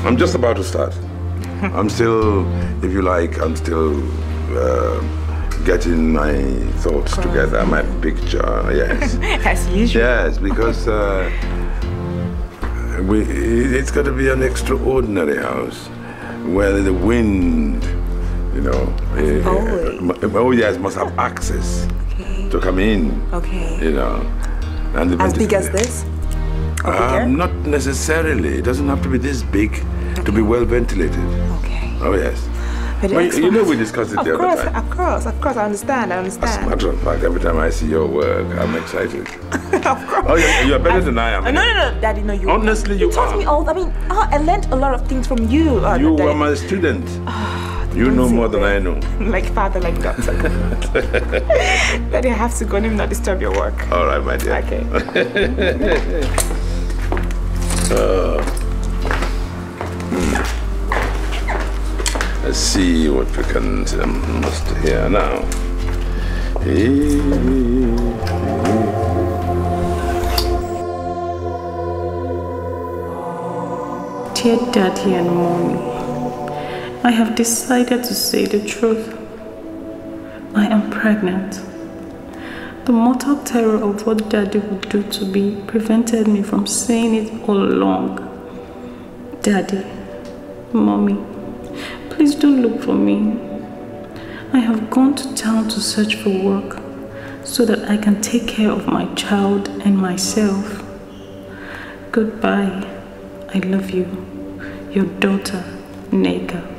I'm just about to start. I'm still, if you like, I'm still uh, getting my thoughts together, my picture, yes. As usual. Yes, because uh, we, it's got to be an extraordinary house where the wind, you know, uh, oh yes, must have access to come in, Okay. you know. And the As big as this? um, not necessarily. It doesn't have to be this big to be well ventilated. Okay. Oh yes. Well, you know we discussed it Of the course, other time. of course, of course. I understand. I understand. As a matter of fact, every time I see your work, I'm excited. of course. Oh, you're, you're better than I am. No, no, no, Daddy, no. You. Honestly, you taught are. me all. I mean, uh, I learned a lot of things from you. Uh, You were my student. you know more than I know. like father, like daughter. Daddy, I have to go. Me not disturb your work. All right, my dear. Okay. uh, Let's see what we can um, must hear now. Dear Daddy and Mommy, I have decided to say the truth. I am pregnant. The mortal terror of what Daddy would do to me prevented me from saying it all along. Daddy, Mommy, please don't look for me. I have gone to town to search for work so that I can take care of my child and myself. Goodbye. I love you. Your daughter, Nneka.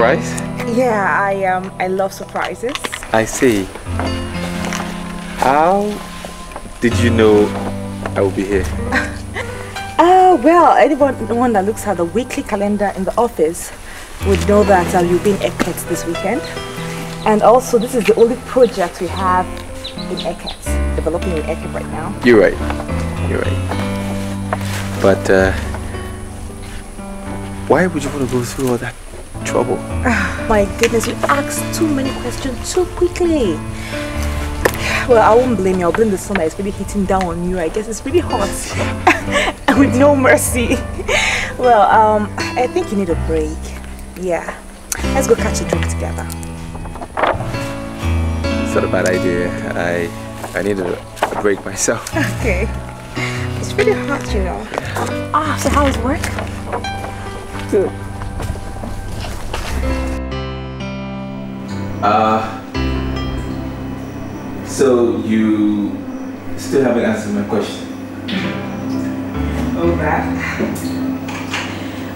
Surprise? Yeah, I um I love surprises. I see. How did you know I will be here? Uh, well, anyone one that looks at the weekly calendar in the office would know that uh, you'll be in Eket this weekend. And also, this is the only project we have in Eket, developing in Eket right now. You're right. You're right. But uh, why would you want to go through all that trouble? Ah, my goodness, you asked too many questions too quickly. Well, I won't blame you. I'll blame the sun that is really hitting down on you. I guess it's really hot. and with no mercy. Well, um, I think you need a break. Yeah. Let's go catch a drink together. It's not a bad idea. I I need a, a break myself. Okay. It's really hot, you know. Ah, so how was work? Good. Uh, so you still haven't answered my question. Oh.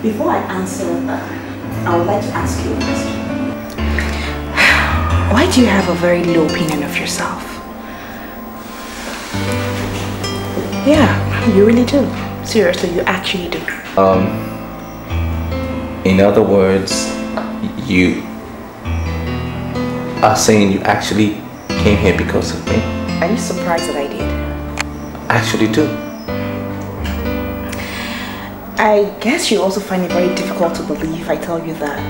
Before I answer that, I would like to ask you a question. Why do you have a very low opinion of yourself? Yeah, you really do. Seriously, you actually do. Um, in other words, you are saying you actually came here because of me. Are you surprised that I did? Actually do. I guess you also find it very difficult to believe I tell you that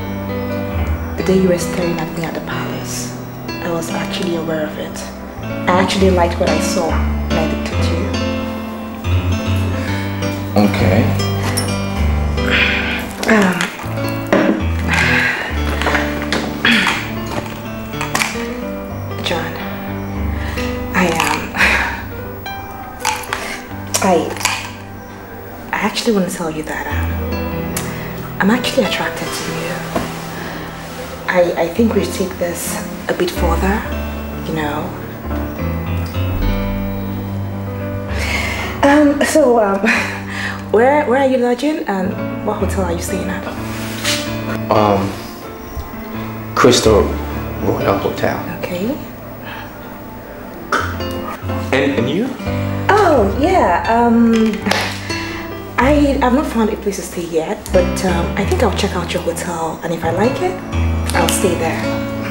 the day you were staring at me at the palace, I was actually aware of it. I actually liked what I saw and I looked at you. Okay. Actually want to tell you that um, I'm actually attracted to you. I I think we should take this a bit further, you know. Um, so um, where where are you lodging and what hotel are you staying at? Um, Crystal Royal Hotel. Okay. And, and you? Oh yeah. Um, I I've not found a place to stay yet, but um, I think I'll check out your hotel, and if I like it, I'll stay there.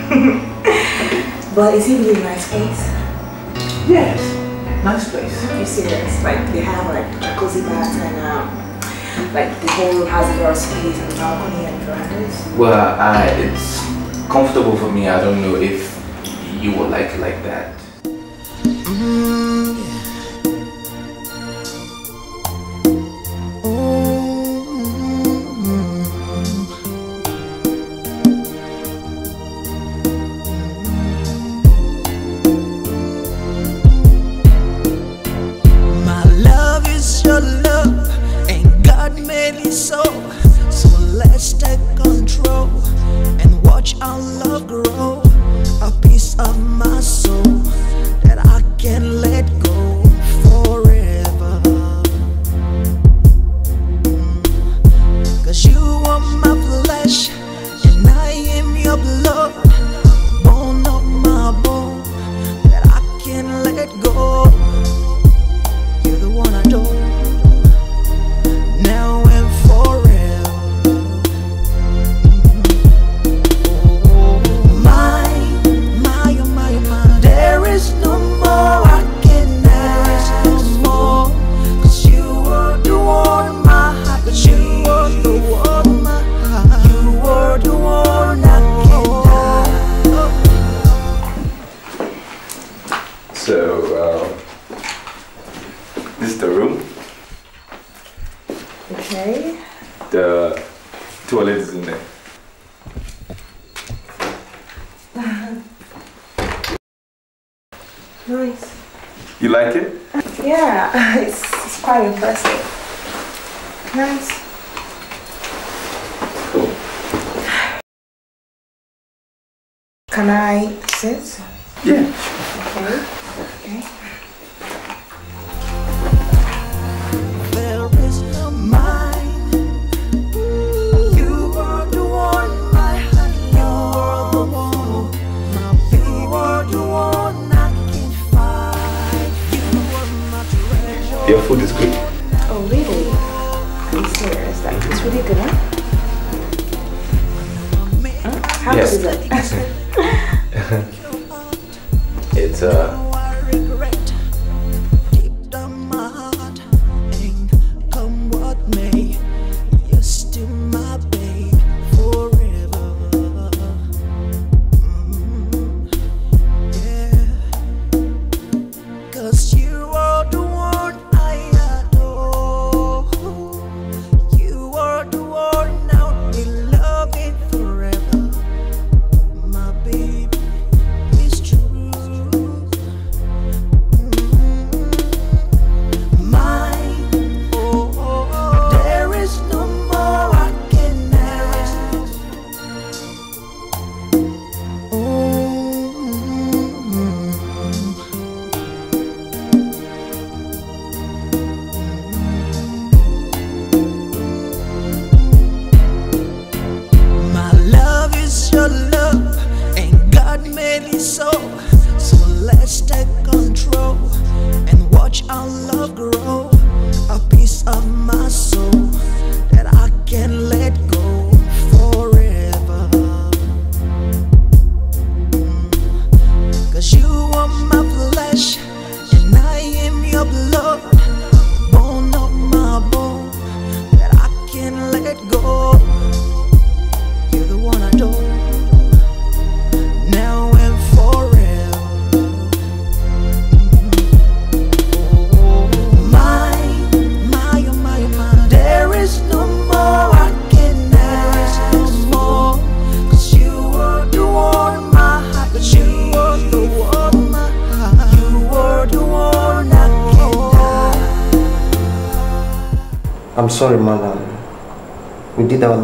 but is it really a nice place? Yes, nice place. You serious? Like they have like jacuzzi baths and um, like the whole has a lot of space and balcony and verandas. Well, I, it's comfortable for me. I don't know if you would like it like that. My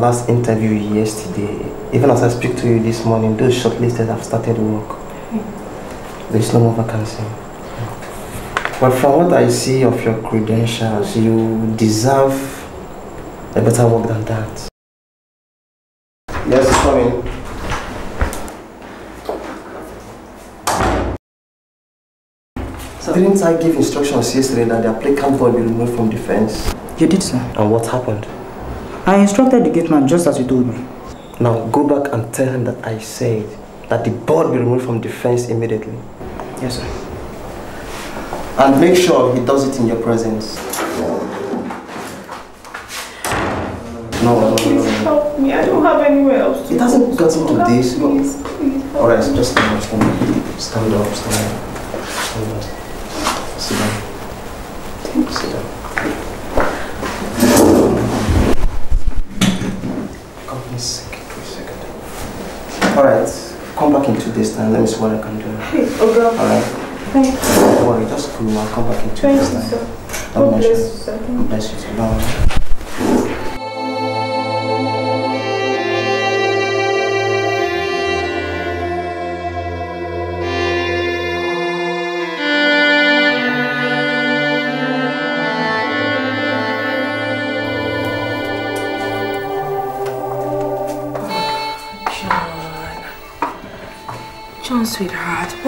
last interview yesterday. Even as I speak to you this morning, those shortlisted have started work. Hmm. There's no more vacancy. But from what I see of your credentials, you deserve a better work than that. Yes, it's coming. Didn't I give instructions yesterday that the applicant board be removed from defense? You did, sir. And what happened? I instructed the gate man just as you told me. Now go back and tell him that I said that the board be removed from the fence immediately. Yes, sir. And make sure he does it in your presence. No, no, no, no, no. Help me. I don't have anywhere else to It hasn't gotten to this. No. Please, please. help Alright, just stand up, stand up. Stand up, stand up. Stand up. Sit down. Sit down. Company secretary, secretary. Alright, come back in two days time. Let me see what I can do. Hey, oh Oga. Alright? Thanks. Don't worry, just cool. I'll come back in two Thank days you, sir. God bless you, sir. God bless you, sir. Don't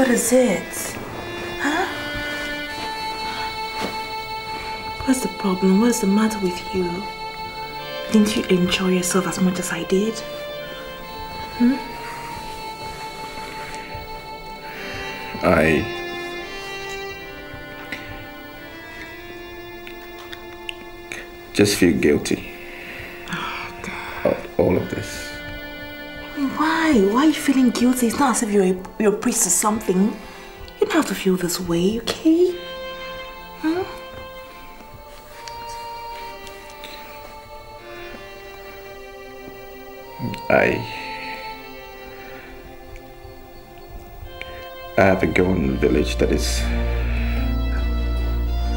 what is it? Huh? What's the problem? What's the matter with you? Didn't you enjoy yourself as much as I did? Hmm? I just feel guilty of all of this. Why? Why are you feeling guilty? It's not as if you're a, you're a priest or something. You don't have to feel this way, okay? Huh? I I have a girl in the village that is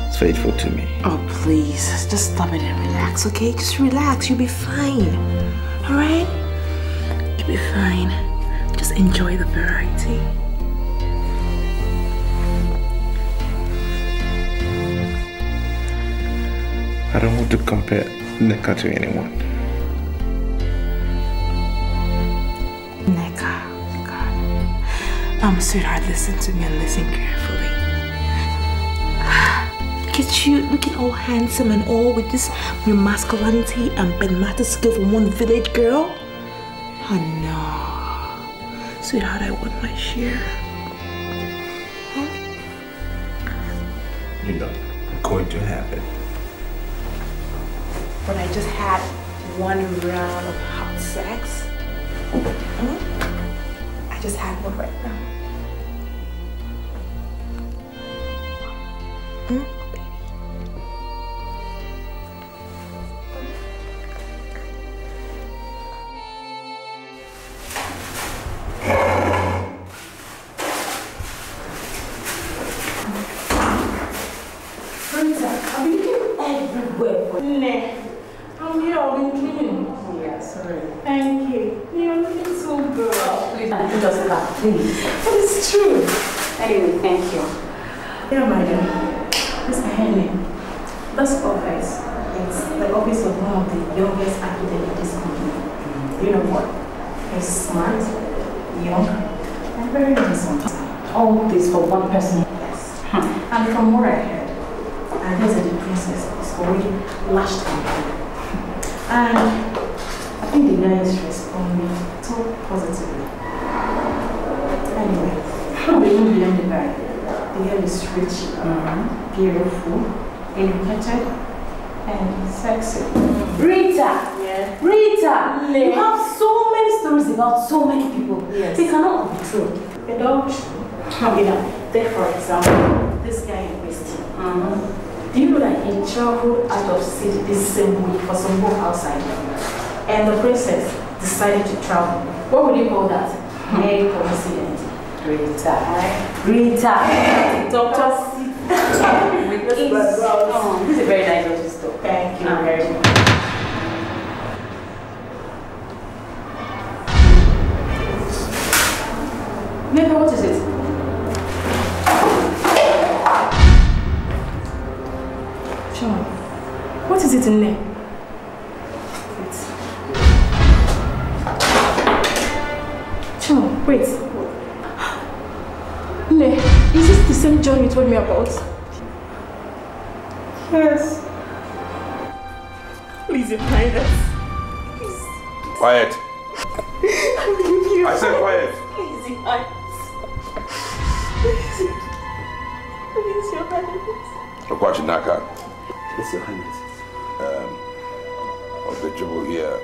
is faithful to me. Oh, please. Just stop it and relax, okay? Just relax. You'll be fine. Alright? You'll be fine. Just enjoy the variety. I don't want to compare Nneka to anyone. Nneka. God. Um, sweetheart, listen to me and listen carefully. Look at you, looking all handsome and all with this your masculinity and Ben Matter skill from one village girl. Oh no. Sweetheart, I want my share. You're not going to have it. But I just had one round of hot sex. Hmm? I just had one right now. Hmm? Rita. Doctor. Oh, Please, Your Highness. Please Quiet. I beg you. I said quiet. Please, Your Highness. Please. Please, Your Highness. Okwachinaka. Yes, Your Highness. Um, Odejubu here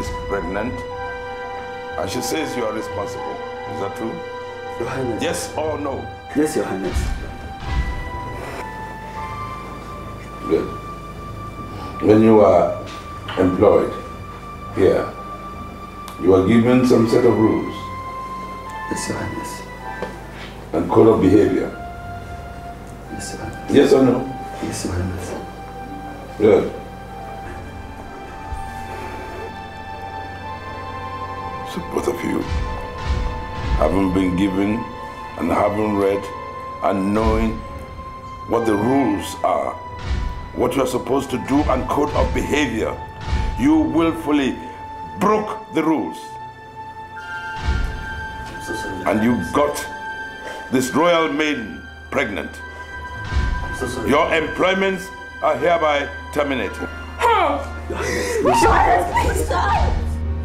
is pregnant. And she says you are responsible. Is that true? Your Highness. Yes or no? Yes, Your Highness. When you are employed here, you are given some set of rules Yes, Your Highness. and code of behavior. Yes, Your Highness. Yes or no? Yes, Your Highness. Good. So both of you, having been given and having read and knowing what the rules are, what you are supposed to do and code of behavior, you willfully broke the rules. So. And you got this royal maiden pregnant. So. Your employments are hereby terminated. Your Highness. Please stop.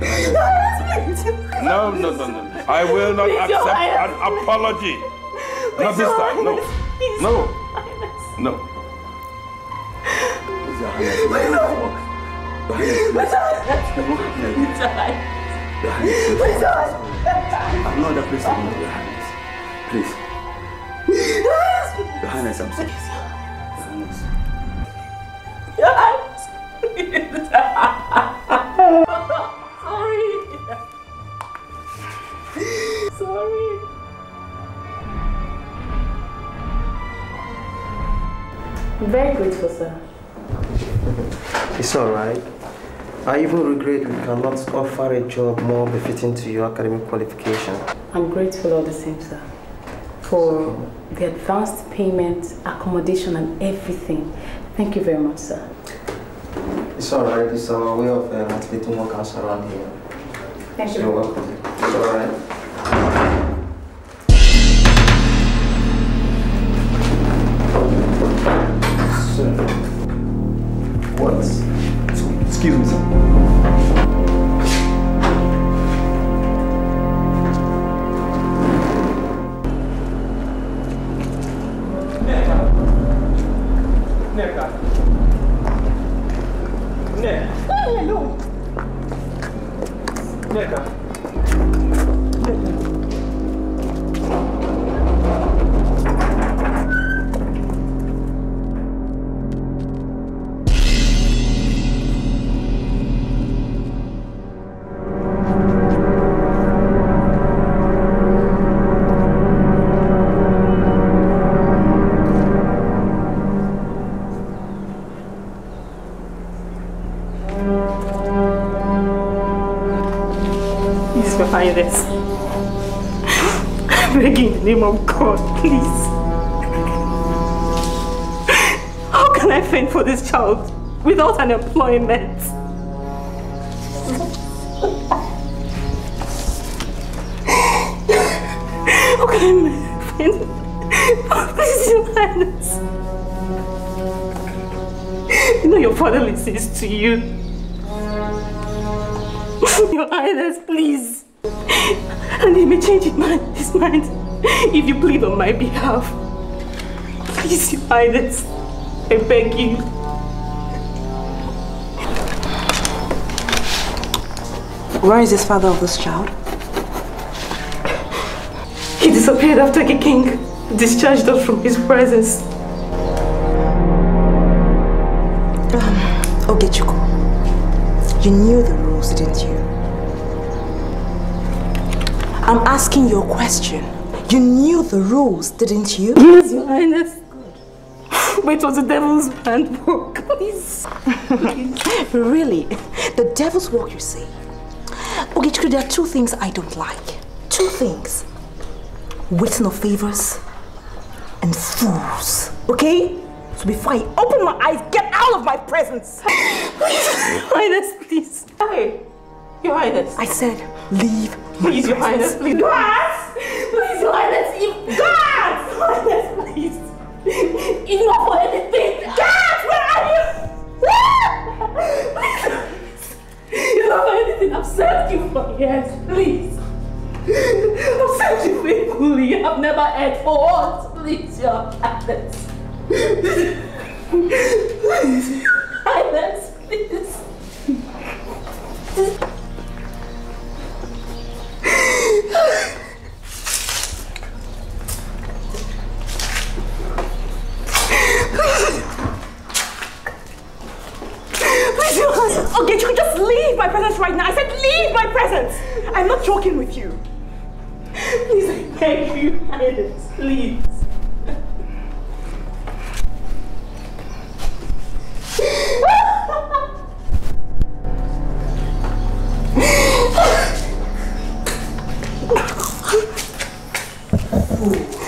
Your Highness, please. No, no, no, no. I will not Please, accept an apology. Please, Not this time. No. Highness, please, No. Your Highness. No. Please, Your Highness. Please, no. Your Highness. Please, Your Your Highness. Highness. Please, I'm not the place to go, Your Highness. Please. Your Highness, please. I'm sorry. Your Your Highness. Your Highness, please. Sorry. Sorry. I'm very grateful, sir. It's alright. I even regret we cannot offer a job more befitting to your academic qualification. I'm grateful all the same, sir, for the advanced payment, accommodation, and everything. Thank you very much, sir. It's alright. It's our way of uh, motivating workers around here. Thank You're welcome. It's alright. once. Excuse me, sir. Highness. I'm begging in the name of God, please. How can I fend for this child without an employment? How can I fend? Please, Your Highness. You know your father listens to you. May change his mind, his mind if you plead on my behalf. Please, Your Highness. I beg you. Where is this father of this child? He disappeared after the king discharged us from his presence. Um, Ogechuko, you knew the asking you a question. You knew the rules, didn't you? Yes, Your Highness. But it was the devil's handbook, please. really? The devil's work, you say? Ogechuko, there are two things I don't like. Two things. Waiting of favors and fools. Okay? So before I open my eyes, get out of my presence. Highness, please. Hey, Your Highness. I said, leave. Please, Your Highness, please. Guards! Please, Your Highness, if... Guards! Highness, please. If not for anything. Guards, where are you? please. If not for anything, I've served you for years. Please. I've served you faithfully. I've never ate for once. Please, Your Highness. Please. Highness, please. Please, Okay, you can just leave my presence right now. I said leave my presence. I'm not joking with you. Please, I beg you, Highness, please. John,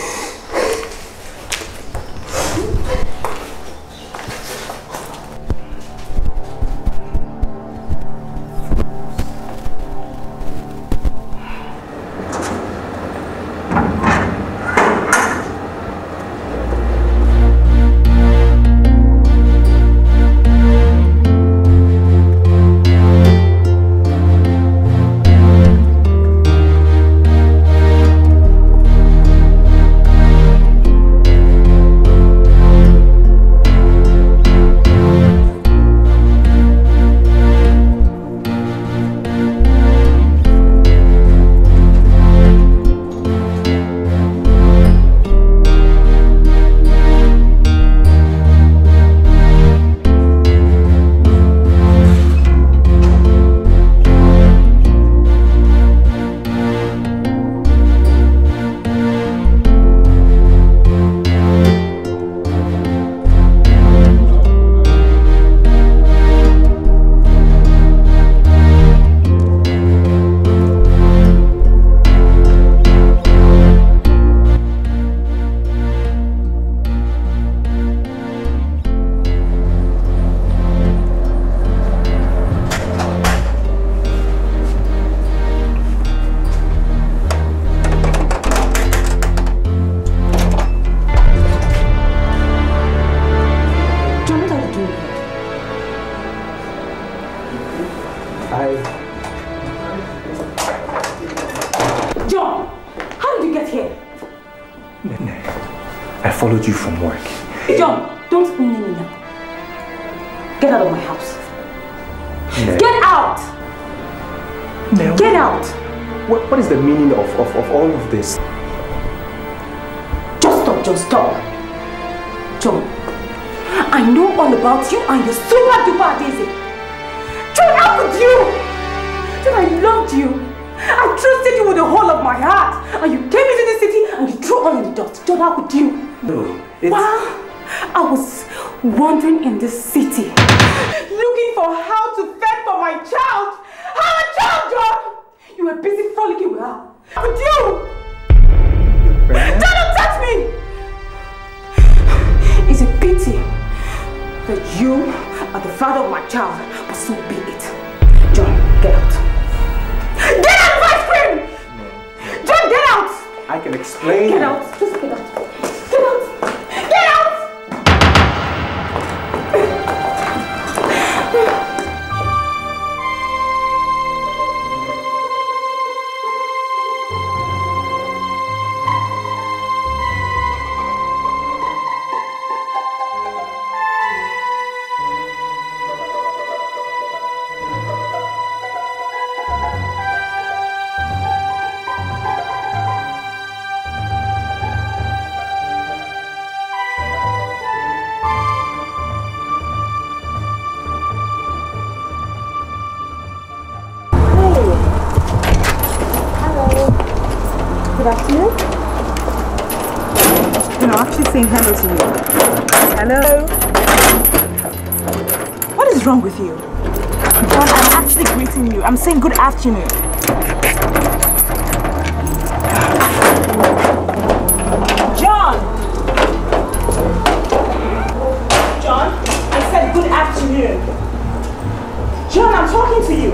I'm talking to you.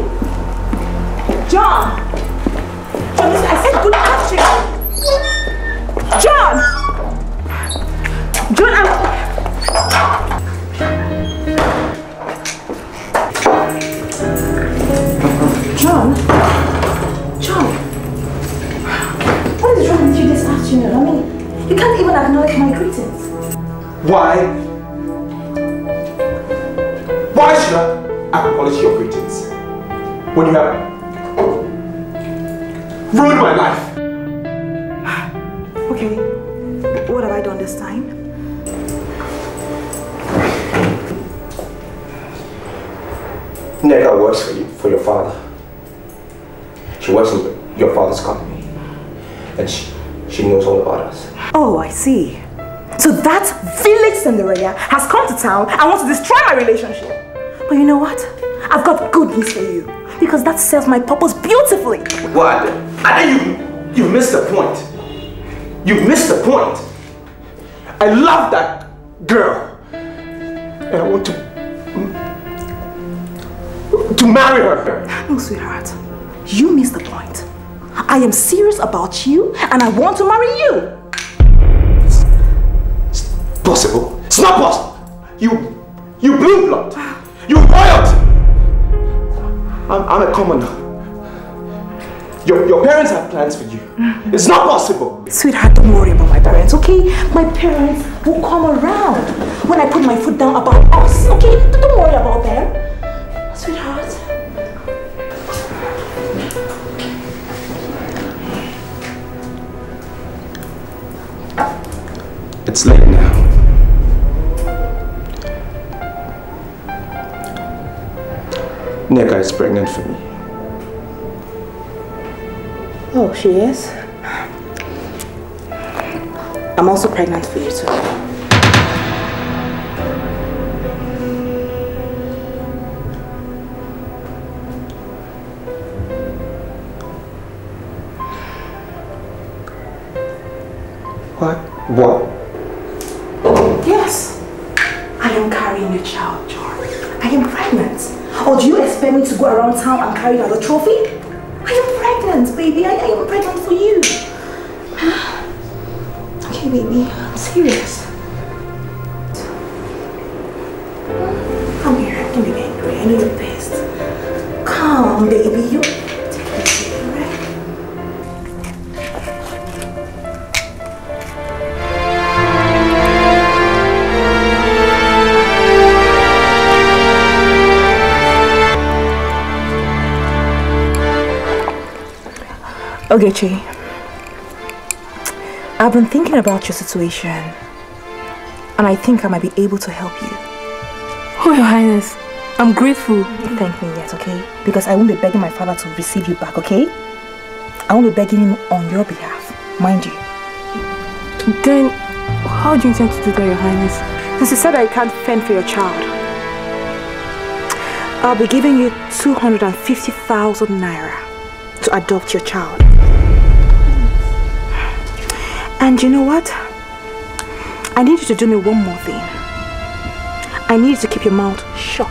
John! John, listen, I said good afternoon. John! John, I'm... John? John? What is wrong with you this afternoon? I mean, you can't even acknowledge my greetings. Why? Why should I acknowledge your greetings when you have ruined my life? Okay, what have I done this time? Nneka works for you, for your father. She works in your father's company. And she, she knows all about us. Oh, I see. So that village Cinderella has come to town and wants to destroy my relationship. But you know what? I've got good news for you. Because that serves my purpose beautifully. What? I think you, you missed the point. You missed the point. I love that girl. And I want to, to marry her. No, sweetheart. You missed the point. I am serious about you and I want to marry you. It's possible? It's not possible. You, you blue blood. You royalty. I'm, I'm a commoner. Your, your parents have plans for you. Mm-hmm. It's not possible. Sweetheart, don't worry about my parents, okay? My parents will come around when I put my foot down about us, okay? Don't worry about them. Sweetheart. It's late now. Nneka is pregnant for me. Oh, she is? I'm also pregnant for you too. Town and carry another trophy? Okay, Chi. I've been thinking about your situation, and I think I might be able to help you. Oh, Your Highness, I'm grateful. Thank me yet, okay? Because I won't be begging my father to receive you back, okay? I won't be begging him on your behalf, mind you. Then, how do you intend to do that, Your Highness? Since you said you can't fend for your child, I'll be giving you 250,000 naira to adopt your child. And you know what? I need you to do me one more thing. I need you to keep your mouth shut.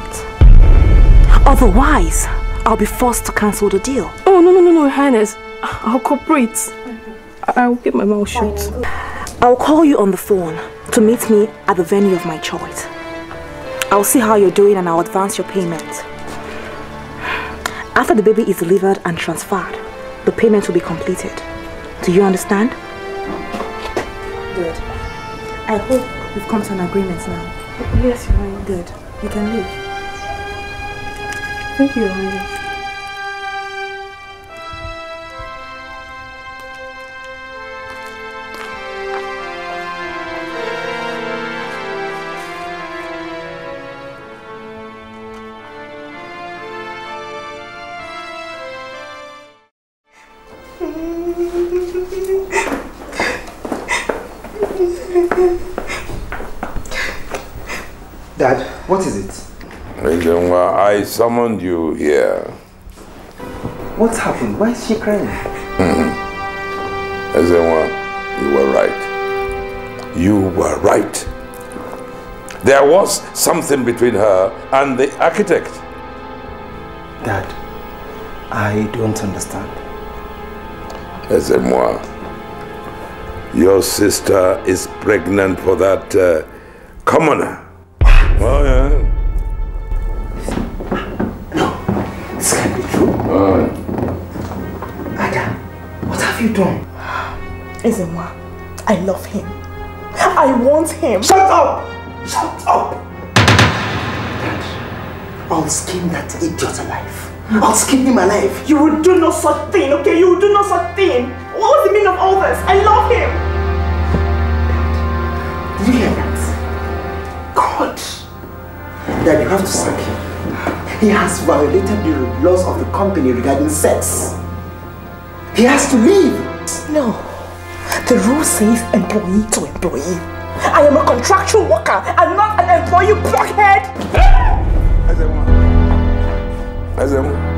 Otherwise, I'll be forced to cancel the deal. Oh, no, no, no, no, Your Highness. I'll cooperate. I will keep my mouth shut. I'll call you on the phone to meet me at the venue of my choice. I'll see how you're doing and I'll advance your payment. After the baby is delivered and transferred, the payment will be completed. Do you understand? Good. I hope we've come to an agreement now. Yes, Your Highness. Good. You can leave. Thank you, Your. Summoned you here. What's happened? Why is she crying? Ezenwa, you were right. You were right. There was something between her and the architect. Dad, I don't understand. Ezenwa, your sister is pregnant for that uh, commoner. Oh, yeah. Ezenwa, I love him. I want him. Shut up! Shut up! Dad, I'll skin that idiot alive. I'll skin him alive. You will do no such thing, okay? You will do no such thing. What's the meaning of all this? I love him. Did you hear that? God! Dad, you have to sack him. He has violated the laws of the company regarding sex. He has to leave. No. The rule says employee to employee. I am a contractual worker and not an employee blockhead. Ezenwa. What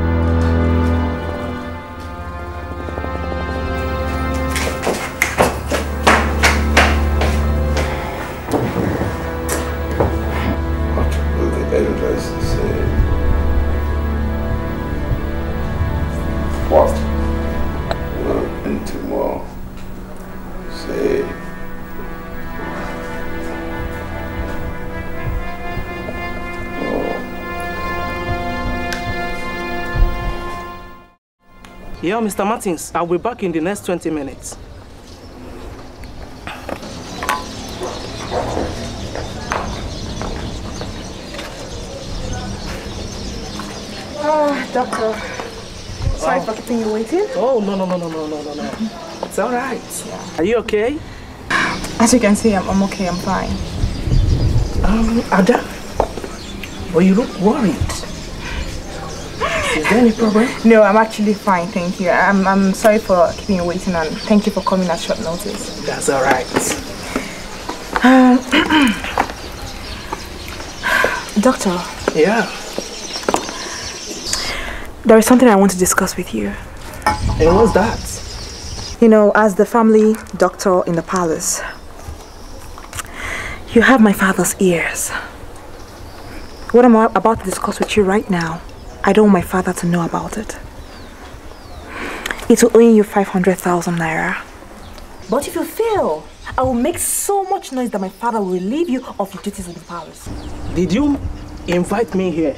Yeah, Mr. Martins, I'll be back in the next 20 minutes. Ah, doctor. Sorry for keeping you waiting. Oh, no, no, no, no, no, no, no, no. It's all right. Are you okay? As you can see, I'm, I'm okay, I'm fine. Um, Ada, but you look worried. Any problem? No, I'm actually fine, thank you. I'm, I'm sorry for keeping you waiting and thank you for coming at short notice. That's all right. Um, doctor, Yeah. there is something I want to discuss with you. And what's that? You know, as the family doctor in the palace, you have my father's ears. What I'm about to discuss with you right now, I don't want my father to know about it. It will earn you 500,000 naira. But if you fail, I will make so much noise that my father will relieve you of your duties in the palace. Did you invite me here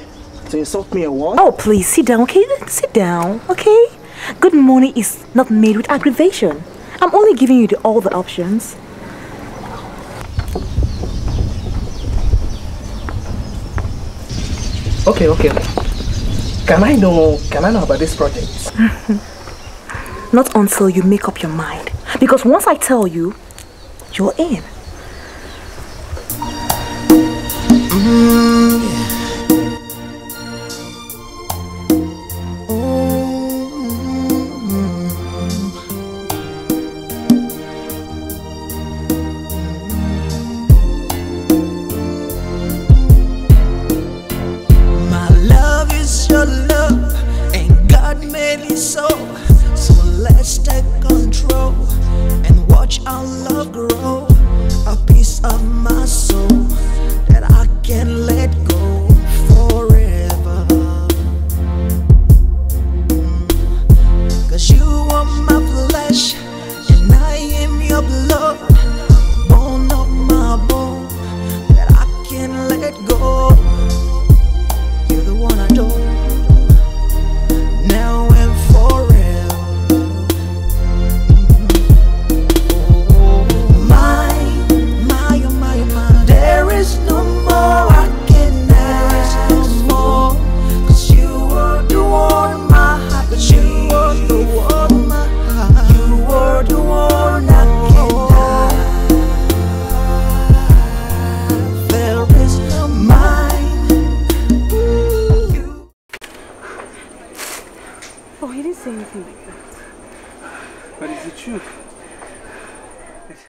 to insult me or what? Oh, please sit down, okay? Sit down, okay? Good morning is not made with aggravation. I'm only giving you the, all the options. Okay, okay. Can I know, can I know about this project? Not until you make up your mind. Because once I tell you, you're in. My